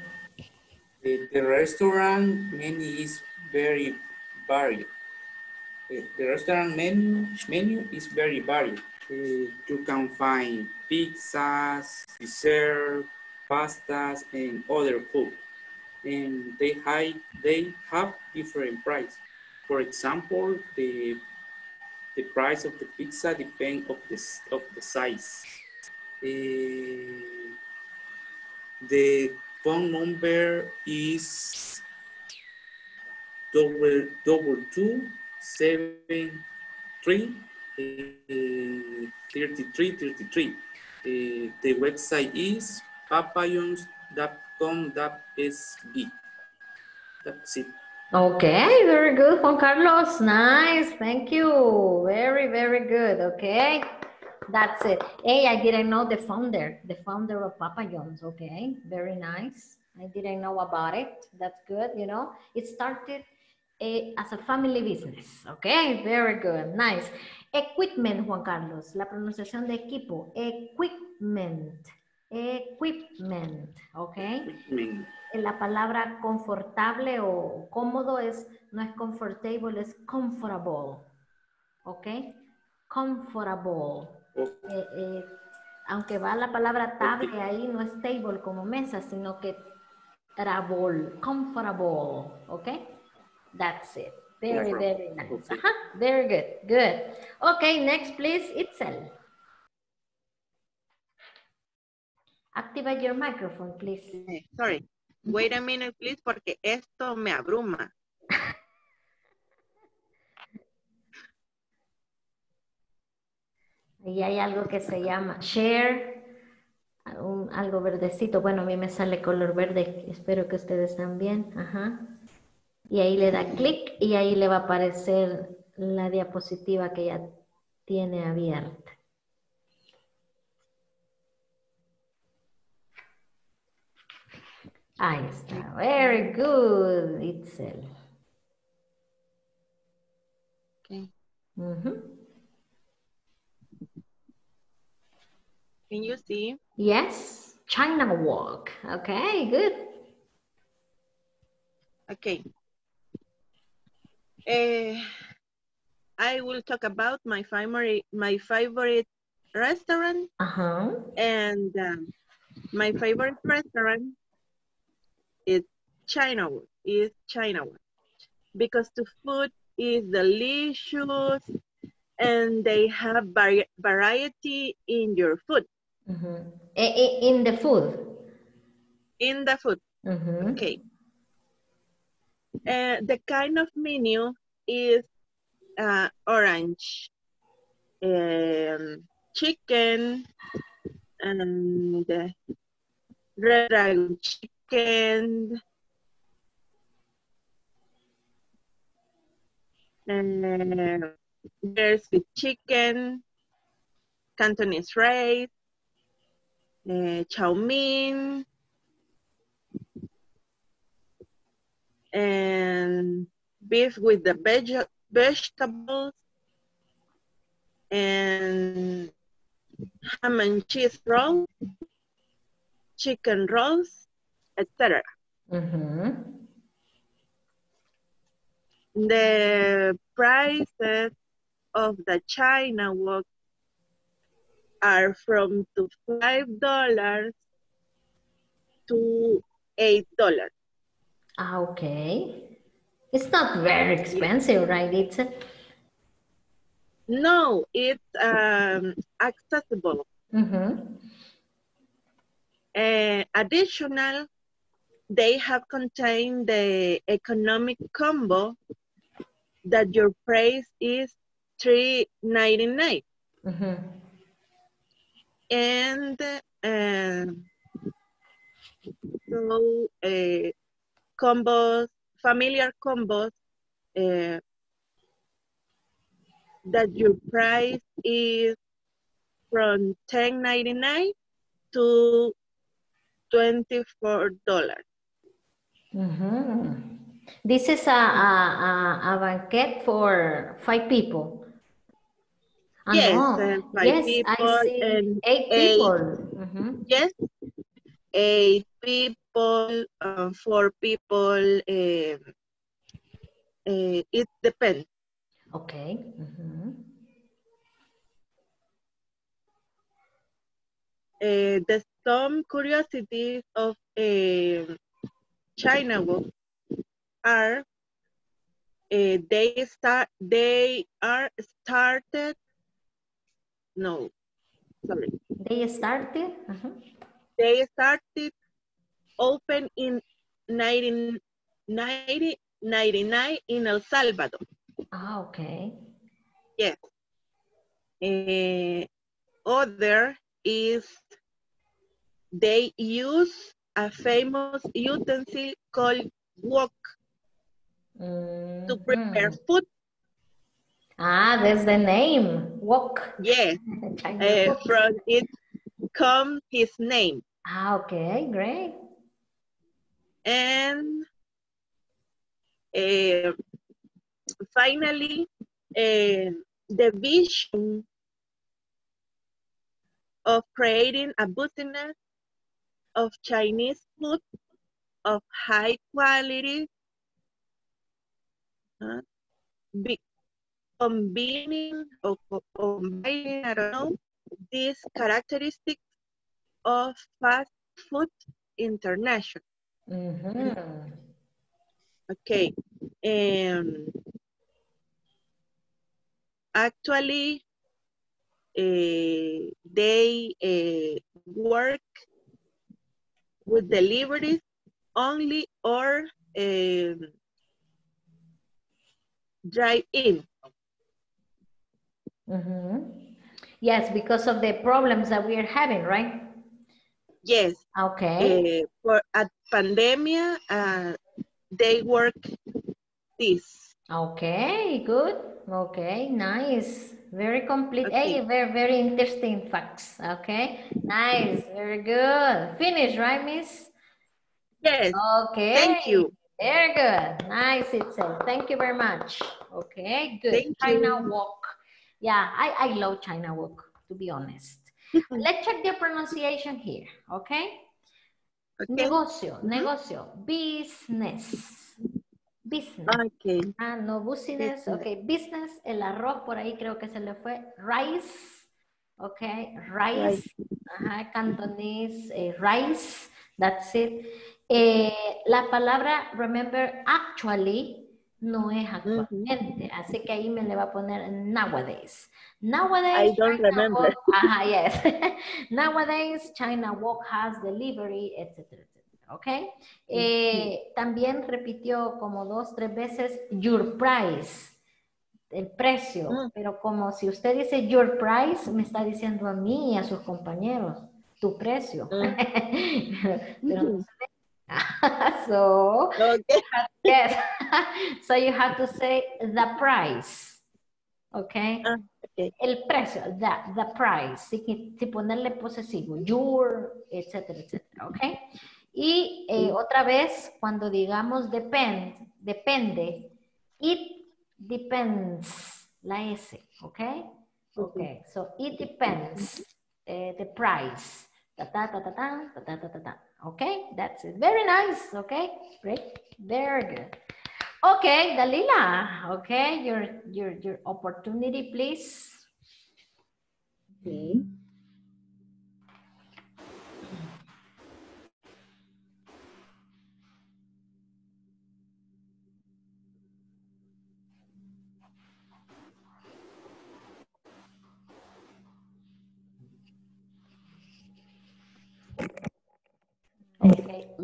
The, the restaurant menu is very varied. The, restaurant menu, menu is very varied. Uh, you can find pizzas, dessert, pastas, and other food. And they, high, they have different price. For example, the, the price of the pizza depends of the, of the size. Eh, the phone number is double double two seven three uh, 33 33. Uh, the website is papayons.com.sg. That's it. Okay, very good, Juan Carlos. Nice, thank you. Very, very good. Okay, that's it. Hey, I didn't know the founder, the founder of Papa John's. Okay, very nice. I didn't know about it. That's good. You know, it started eh, as a family business. Okay, very good. Nice. Equipment, Juan Carlos. La pronunciación de equipo. Equipment. Equipment. Okay. Equipment. la palabra confortable o cómodo es, no es comfortable, es comfortable. ¿Ok? Comfortable. Eh, eh, aunque va la palabra table ahí, no es table como mesa, sino que trabol, comfortable. ¿Ok? That's it. Very, very nice. Ajá, very good, good. Okay, next please, Itzel. Activate your microphone, please. Sorry. Wait a minute, please, porque esto me abruma. Y hay algo que se llama share, un- algo verdecito. Bueno, a mí me sale color verde, espero que ustedes también. Ajá. Y ahí le da clic y ahí le va a aparecer la diapositiva que ya tiene abierta. Ahí está. Very good, Itzel. Okay. Can you see? Yes, China walk. Okay, good. Okay. Eh, I will talk about my favorite my favorite restaurant Uh-huh. and um, my favorite restaurant is China is China because the food is delicious and they have vari variety in your food Mhm. I- In the food. in the food Mhm. okay Uh, the kind of menu is uh, orange, um, chicken, and uh, red dragon chicken, and there's the chicken, Cantonese rice, uh, chow mein, and beef with the veg vegetables and ham and cheese roll, chicken rolls, etc. Mhm. The prices of the China wok are from to five dollars to eight dollars. Ah, okay. It's not very expensive, right? It's a, No, it's um, accessible. Mhm. Uh, additional, they have contained the economic combo that your price is three ninety nine. Mhm. And uh, so uh, combos, familiar combos, uh, that your price is from ten ninety nine to twenty four dollars. Mhm. This is a, a, a, a banquet for five people. Ah, Yes, no. uh, five yes, people I see and eight eight- people. Mhm. Yes, eight people, uh, people. Um, uh, it depends. Okay. mhm. Uh, the some curiosities of China Wok are uh, they start they are started. No, sorry. They started. mhm. They started open in 1999 in El Salvador. Ah, okay. Yes. Eh, other is they use a famous utensil called wok to prepare Mhm. food. Ah, there's the name. Wok. Yes. Eh, from it comes his name. Ah, okay, great. And eh, finally, eh, the vision of creating a business of Chinese food of high quality, uh, be, combining or combining, I don't know, these characteristics of fast food international. Mhm. Okay. Um, actually, eh, they eh, work with deliveries only or um, drive in. Mhm. Yes, because of the problems that we are having, right? Yes. Okay. eh, for at pandemia, uh, they work this. Okay, good. Okay, nice. Very complete. Hey, very, very interesting facts. Okay, nice. Very good. Finish, right, miss? Yes. Okay. Thank you. Very good. Nice, Itzel. Thank you very much. Okay, good. Thank China you. wok. Yeah, I, I love China wok, to be honest. Let's check the pronunciation here, okay? Negocio, negocio, business. Business. Okay. Ah, no, business, ok, business, el arroz por ahí creo que se le fue, rice, ok, rice, ajá, cantonés, eh, rice, that's it. Eh, la palabra, remember, actually, no es actualmente, así que ahí me le va a poner nowadays. Nowadays, I don't China remember. Walk- ajá, yes. nowadays, China Walk has delivery, etcétera, etcétera, ¿ok? Eh, también repitió como dos, tres veces your price, el precio, pero como si usted dice your price, me está diciendo a mí y a sus compañeros, tu precio. pero no se so, yes. so you have to say the price. Okay. El precio, the, the price, si, si ponerle posesivo, your, etcétera, etcétera, ¿ok? Y eh, otra vez, cuando digamos depend, depende, it depends, la S, ¿ok? Ok, so it depends, eh, the price, ta ta ta ta ta ta ta ta ta ta, ok? That's it, very nice, ok? Great, very good. Okay, Dalila. Okay, your your your opportunity, please. Okay.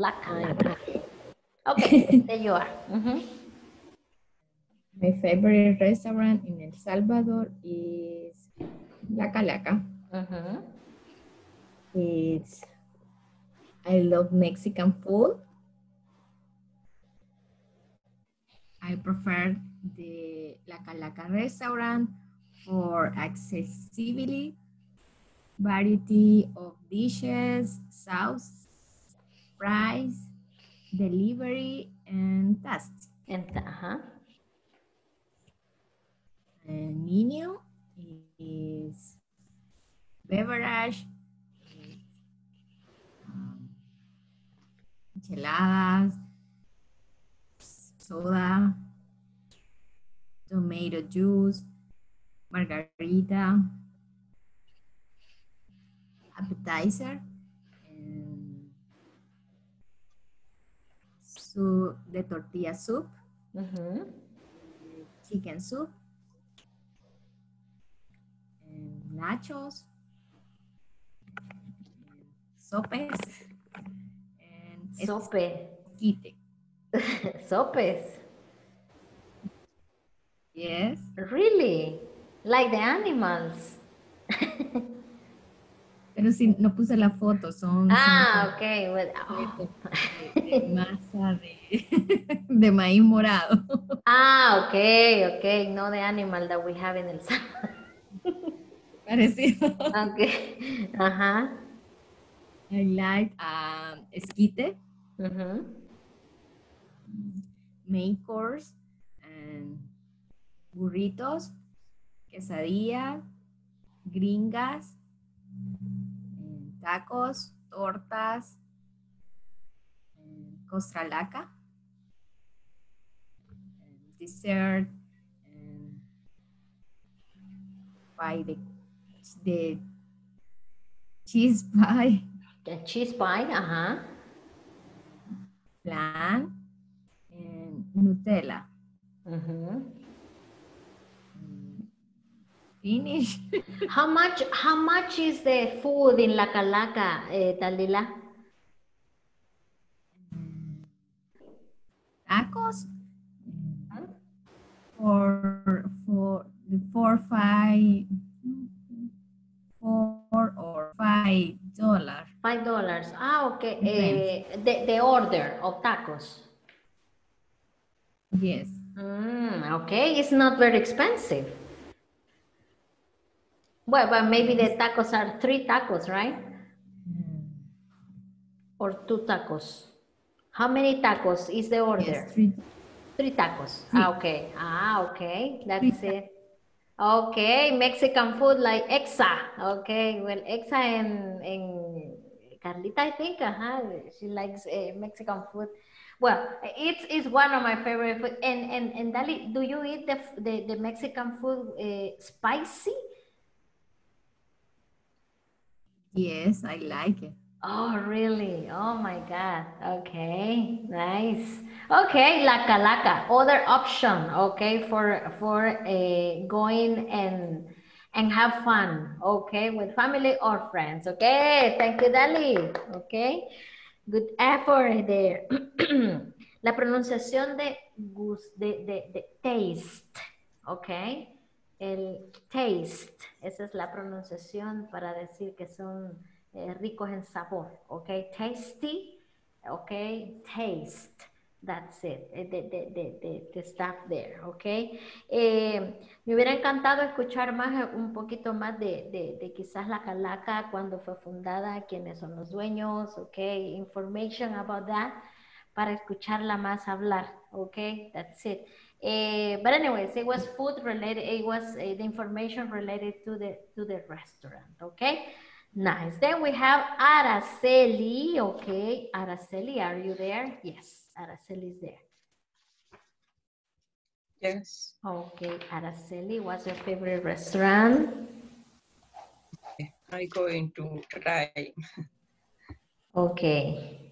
Okay, luck. Okay, there you are. Mhm. My favorite restaurant in El Salvador is La Calaca. Mhm. It's I love Mexican food. I prefer the La Calaca restaurant for accessibility, variety of dishes, sauce, price, delivery, and taste. And, uh-huh. And menu is beverage, um, enchiladas, soda, tomato juice, margarita, appetizer, soup, the tortilla soup, Mhm. chicken soup, and nachos, sopes, and Sope. esquite. Sopes. Yes. Really? Like the animals. Pero sí, no puse la foto, son, son Ah, okay. Well, de, de masa de, de maíz morado. ah, okay, okay. No the animal that we have in El Salvador. Parecido. Okay. Ajá. I like um, esquite, main course, and burritos, quesadillas, gringas, tacos, tortas, and costralaca, and dessert, and pie, the, the cheese pie, The cheese pie, ajá. flan, and Nutella. Mhm. Finish. How much how much is the food in La Calaca, eh, Dalila? tacos for for the four five four or five dollars Five dollars. Ah, okay. Eh, the, the order of tacos. yes Mm, okay, it's not very expensive. Well, but maybe the tacos are three tacos, right? Or two tacos. How many tacos is the order? yes three Three tacos. Ah, okay. Ah, okay. That's it. Okay, Mexican food like Exa. Okay, well, Exa and, and Carlita, I think, uh-huh, she likes uh, Mexican food. Well, it's, it's one of my favorite food. And, and, and Dali, do you eat the, the, the Mexican food uh, spicy? Yes i like it Oh, really? Oh my God. Okay, nice. Okay, La Calaca, other option, okay, for for uh, going and and have fun, okay, with family or friends. Okay, thank you, Dali. Okay, good effort there. La pronunciación de, de, de, de taste, okay. El taste, esa es la pronunciación para decir que son eh, ricos en sabor, ¿ok? Tasty, ¿ok? Taste, that's it, eh, the, the, the, the, the stuff there, ¿ok? Eh, me hubiera encantado escuchar más, eh, un poquito más de, de, de quizás la Calaca, cuando fue fundada, quiénes son los dueños, ¿ok? Information about that, para escucharla más hablar, ¿ok? That's it. Eh, but anyways, it was food related, it was uh, the information related to the, to the restaurant, okay? Nice. Then we have Araceli. Okay, Araceli, are you there? Yes, Araceli is there. Yes. Okay, Araceli, what's your favorite restaurant? I'm going to try. Okay.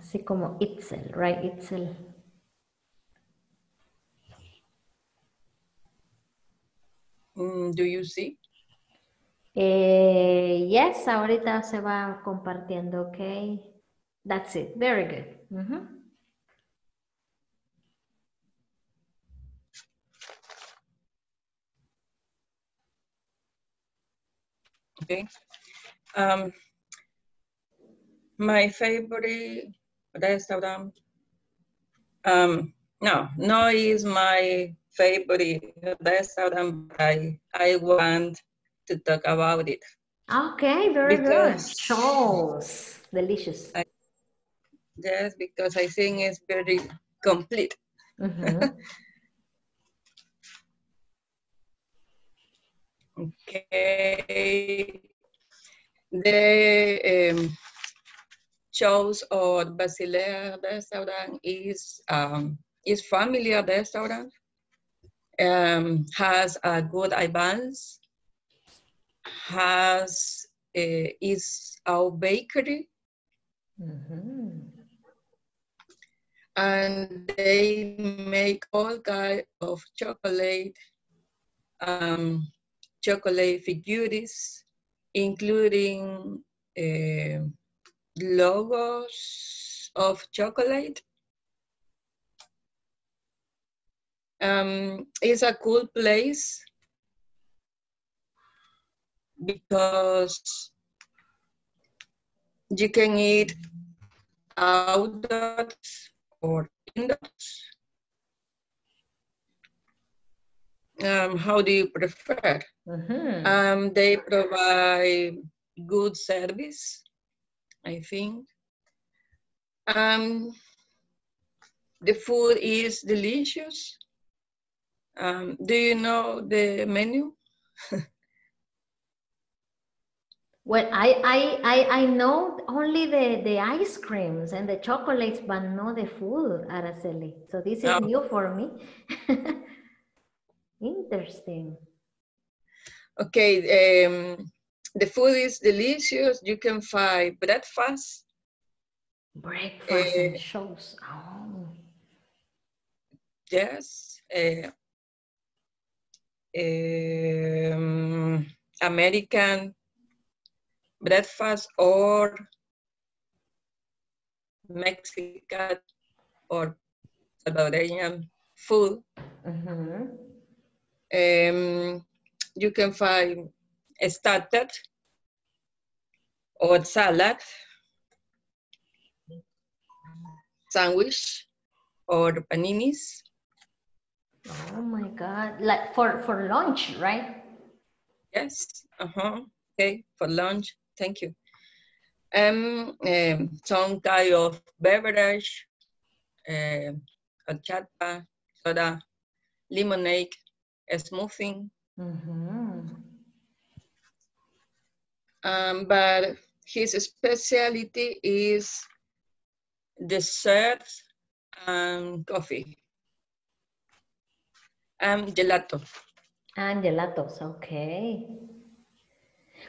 Así como Itzel, right? Itzel. Mm, do you see? Eh, yes, ahorita se va compartiendo, ok. That's it. Very good. Okay. Um, my favorite restaurant. Um, no, no is my favorite restaurant. I I want to talk about it. Okay, very Because- good. Shaw's. Delicious. I- Yes, because I think it's very complete. Mhm. Okay. The um, Shaw's or Basilea restaurant is um, is familiar restaurant. Um, has a good advance. Has uh, is our bakery Mhm. and they make all kind of chocolate, um, chocolate figures, including uh, logos of chocolate. Um, it's a cool place because you can eat outdoors or indoors. Um, how do you prefer? Mhm. Um, they provide good service, I think. Um, the food is delicious. Um, do you know the menu? Well, I, I, I, I know only the, the ice creams and the chocolates, but not the food, Araceli. So this is Oh. new for me. Interesting. Okay, um, the food is delicious. You can find breakfast. Breakfast and Eh, Shaw's. Oh. Yes. uh, um, American breakfast or Mexican or Salvadorian food. Mhm. Um, you can find a starter or salad, sandwich, or paninis. Oh my God. Like for, for lunch, right? Yes. Uh-huh. Okay, for lunch. Thank you. Um, um, some kind of beverage, uh, horchata, soda, lemonade, a smoothie. Mhm. Um, but his specialty is desserts and coffee. And gelato. And gelatos, okay.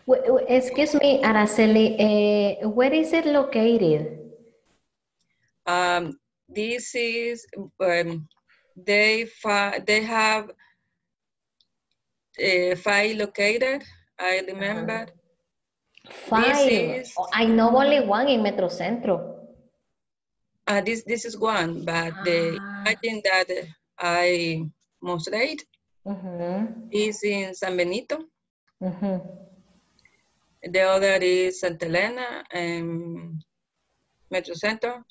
Wh- Excuse me, Araceli, eh, where is it located? Um, this is um, they they have uh, five located. I remember. Five. is- Oh, I know only one in Metrocentro. Uh, this this is one, but the imagine that I mostrate Mhm, is in San Benito. mhm. The other is Santa Elena and Metro Center.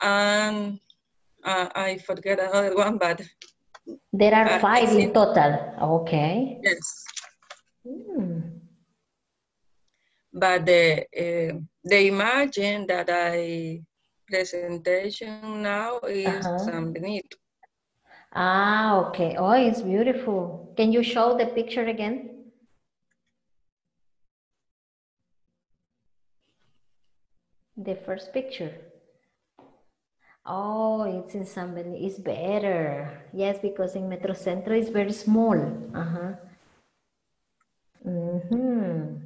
And uh, I forget another one, but There are Uh, five in total. Okay. yes. Hmm. But the uh, the imagine that I presentation now is Uh-huh. San Benito. Ah, okay. Oh, it's beautiful. Can you show the picture again? The first picture. Oh, it's in San Benito. It's better. Yes, because in Metrocentro it's very small. Uh-huh. Mm-hmm.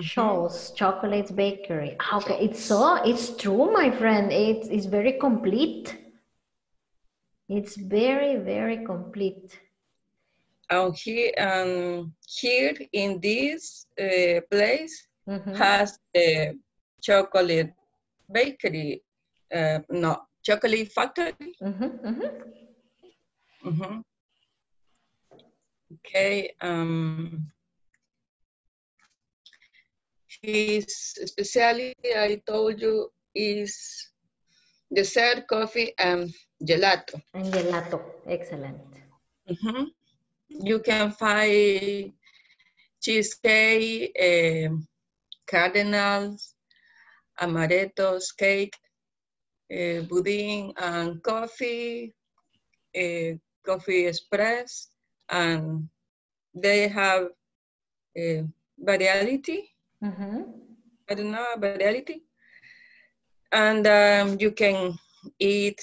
Shaw's chocolates bakery. Ah, Okay, it's so it's true, my friend. It's it's very complete. It's very very complete. And here, um, here in this uh, place Mhm. has the chocolate bakery, uh, no, chocolate factory. Mhm. Okay. Um, his specialty, I told you, is dessert, coffee, and gelato. And gelato, excellent. Mhm. You can find cheesecake, um, cardinals, amarettos, cake, uh, pudding, and coffee, uh, coffee express, and they have a variety. I don't know, about variety. And um, you can eat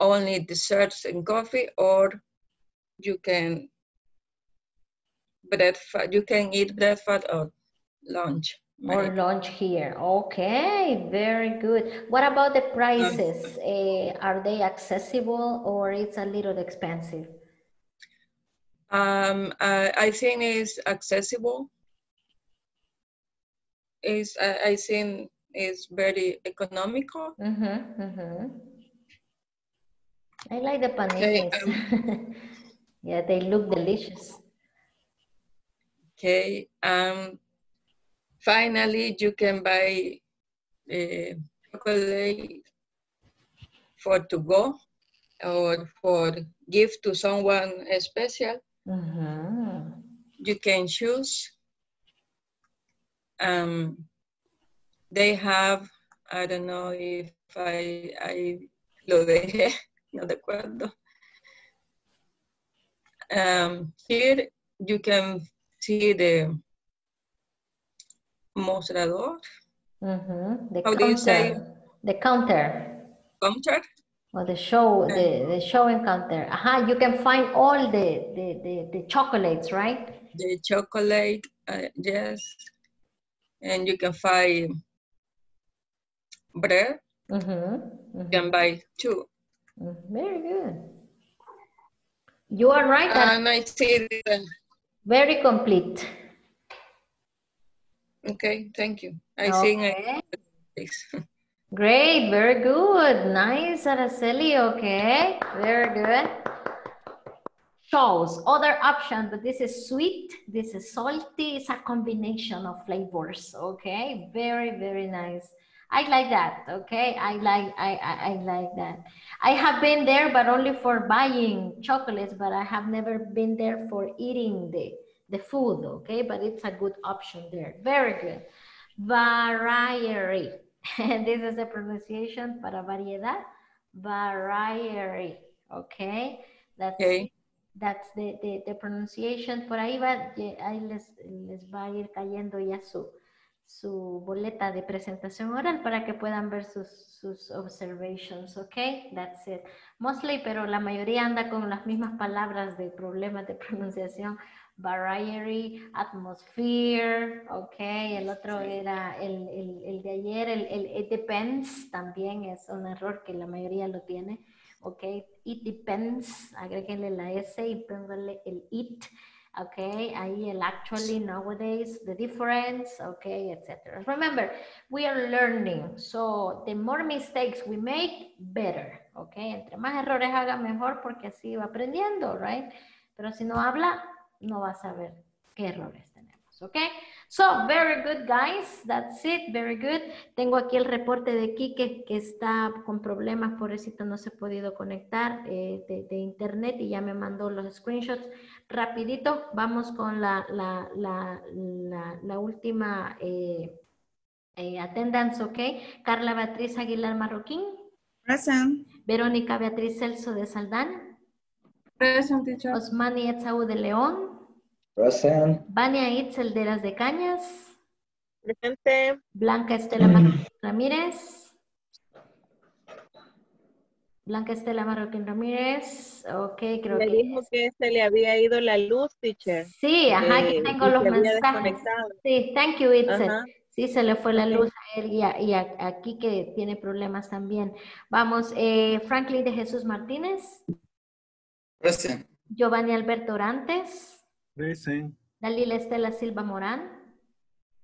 only desserts and coffee, or you can breakfast. You can eat breakfast or lunch. Or lunch here. Okay, very good. What about the prices? Eh, are they accessible or it's a little expensive? Um, I, I think it's accessible. Is I, I think is very economical. Mm-hmm, mm-hmm. I like the Okay, paninis. yeah, they look delicious. Okay. Um, finally, you can buy uh, chocolate for to go or for gift to someone special. Mhm. You can choose. Um, they have, I don't know if I, I lo dejé, no recuerdo. Um, here you can see the mostrador, Mhm. The How do you say? The counter. counter. Or the show, the, the show and counter. Aha, you can find all the, the, the, the chocolates, right? the chocolate, uh, yes. And you can find bread, Mm-hmm. you can buy two. Very good. You are right. And I see, the- Very complete. okay, thank you. I think I, Great, very good. Nice, Araceli, okay. Very good. Shaw's, other option, but this is sweet, this is salty, it's a combination of flavors, okay? Very, very nice. I like that, okay? I like, I, I, I like that. I have been there, but only for buying chocolates, but I have never been there for eating the, the food, okay? But it's a good option there. Very good. Variety. And this is the pronunciation para variedad. Variety. Okay. That's, that's the, the, the pronunciation. Por ahí va, ahí les, les va a ir cayendo ya su, su boleta de presentación oral para que puedan ver sus, sus observations, ¿ok? That's it. Mostly, pero la mayoría anda con las mismas palabras de problemas de pronunciación. Variety, atmosphere, ok. El otro era el, el, el de ayer, el, el it depends, también es un error que la mayoría lo tiene, ok. It depends, agréguenle la S y pónganle el it. Okay, ahí el actually, nowadays, the difference, okay, etc. Remember, we are learning, so the more mistakes we make, better, okay. Entre más errores haga, mejor, porque así va aprendiendo, right? Pero si no habla, no va a saber qué errores tenemos, okay? So, very good, guys. That's it, very good. Tengo aquí el reporte de Quique que está con problemas, pobrecito, no se ha podido conectar eh, de, de internet y ya me mandó los screenshots. Rapidito, vamos con la, la, la, la, última eh, eh, attendance, ¿ok? Carla Beatriz Aguilar Marroquín. Present. Verónica Beatriz Celso de Saldán. Present, teacher. Osmani Etsaú de León. Present. Vania Itzel de las de Cañas. Presente. Blanca Estela Marroquín Ramírez. Blanca Estela Marroquín Ramírez. Ok, creo Me que dijo que se le había ido la luz, teacher. Sí, ajá, aquí Eh, tengo los mensajes. Sí, thank you, Itzel. Ajá. Sí, se le fue la luz a él y, a- y a- aquí que tiene problemas también. Vamos, eh, Franklin de Jesús Martínez, Present. Giovanni Alberto Orantes, Present. Dalila Estela Silva Morán,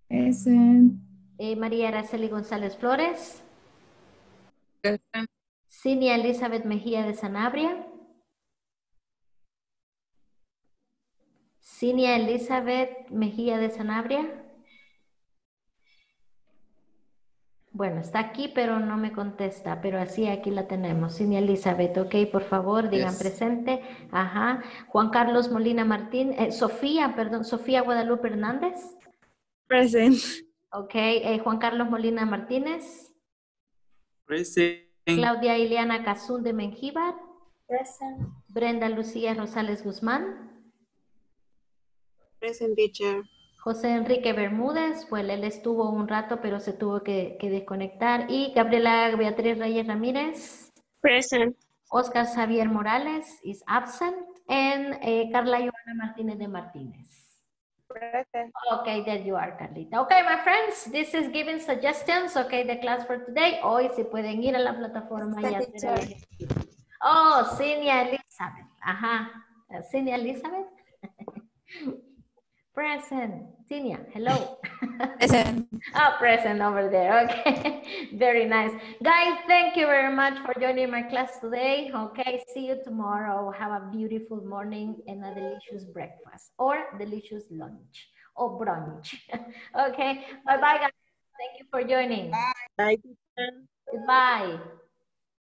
Present. Eh, María Araceli González Flores. Present. Cinia Elizabeth Mejía de Sanabria. Cinia Elizabeth Mejía de Sanabria. Bueno, está aquí, pero no me contesta, pero así aquí la tenemos. Cinia Elizabeth, ok, por favor, digan Yes. presente. Ajá. Juan Carlos Molina Martín, eh, Sofía, perdón, Sofía Guadalupe Hernández. Present. Ok, eh, Juan Carlos Molina Martínez. Present. Claudia Ileana Cazún de Mengíbar. Present. Brenda Lucía Rosales Guzmán. Present teacher. José Enrique Bermúdez, pues él estuvo un rato, pero se tuvo que, que desconectar. Y Gabriela Beatriz Reyes Ramírez. Present. Oscar Xavier Morales is absent. And eh, Carla Joana Martínez de Martínez. Present. Okay, there you are, Carlita. Okay, my friends, this is giving suggestions. Okay, the class for today. Hoy se pueden ir a la plataforma y hacer el. Oh, Cinia Elizabeth. Ajá. Cinia Elizabeth. present. Cinia, hello. Present. Oh, present over there. Okay. very nice. Guys, thank you very much for joining my class today. Okay. See you tomorrow. Have a beautiful morning and a delicious breakfast or delicious lunch or brunch. okay. Bye bye, guys. Thank you for joining. Bye teacher. Goodbye.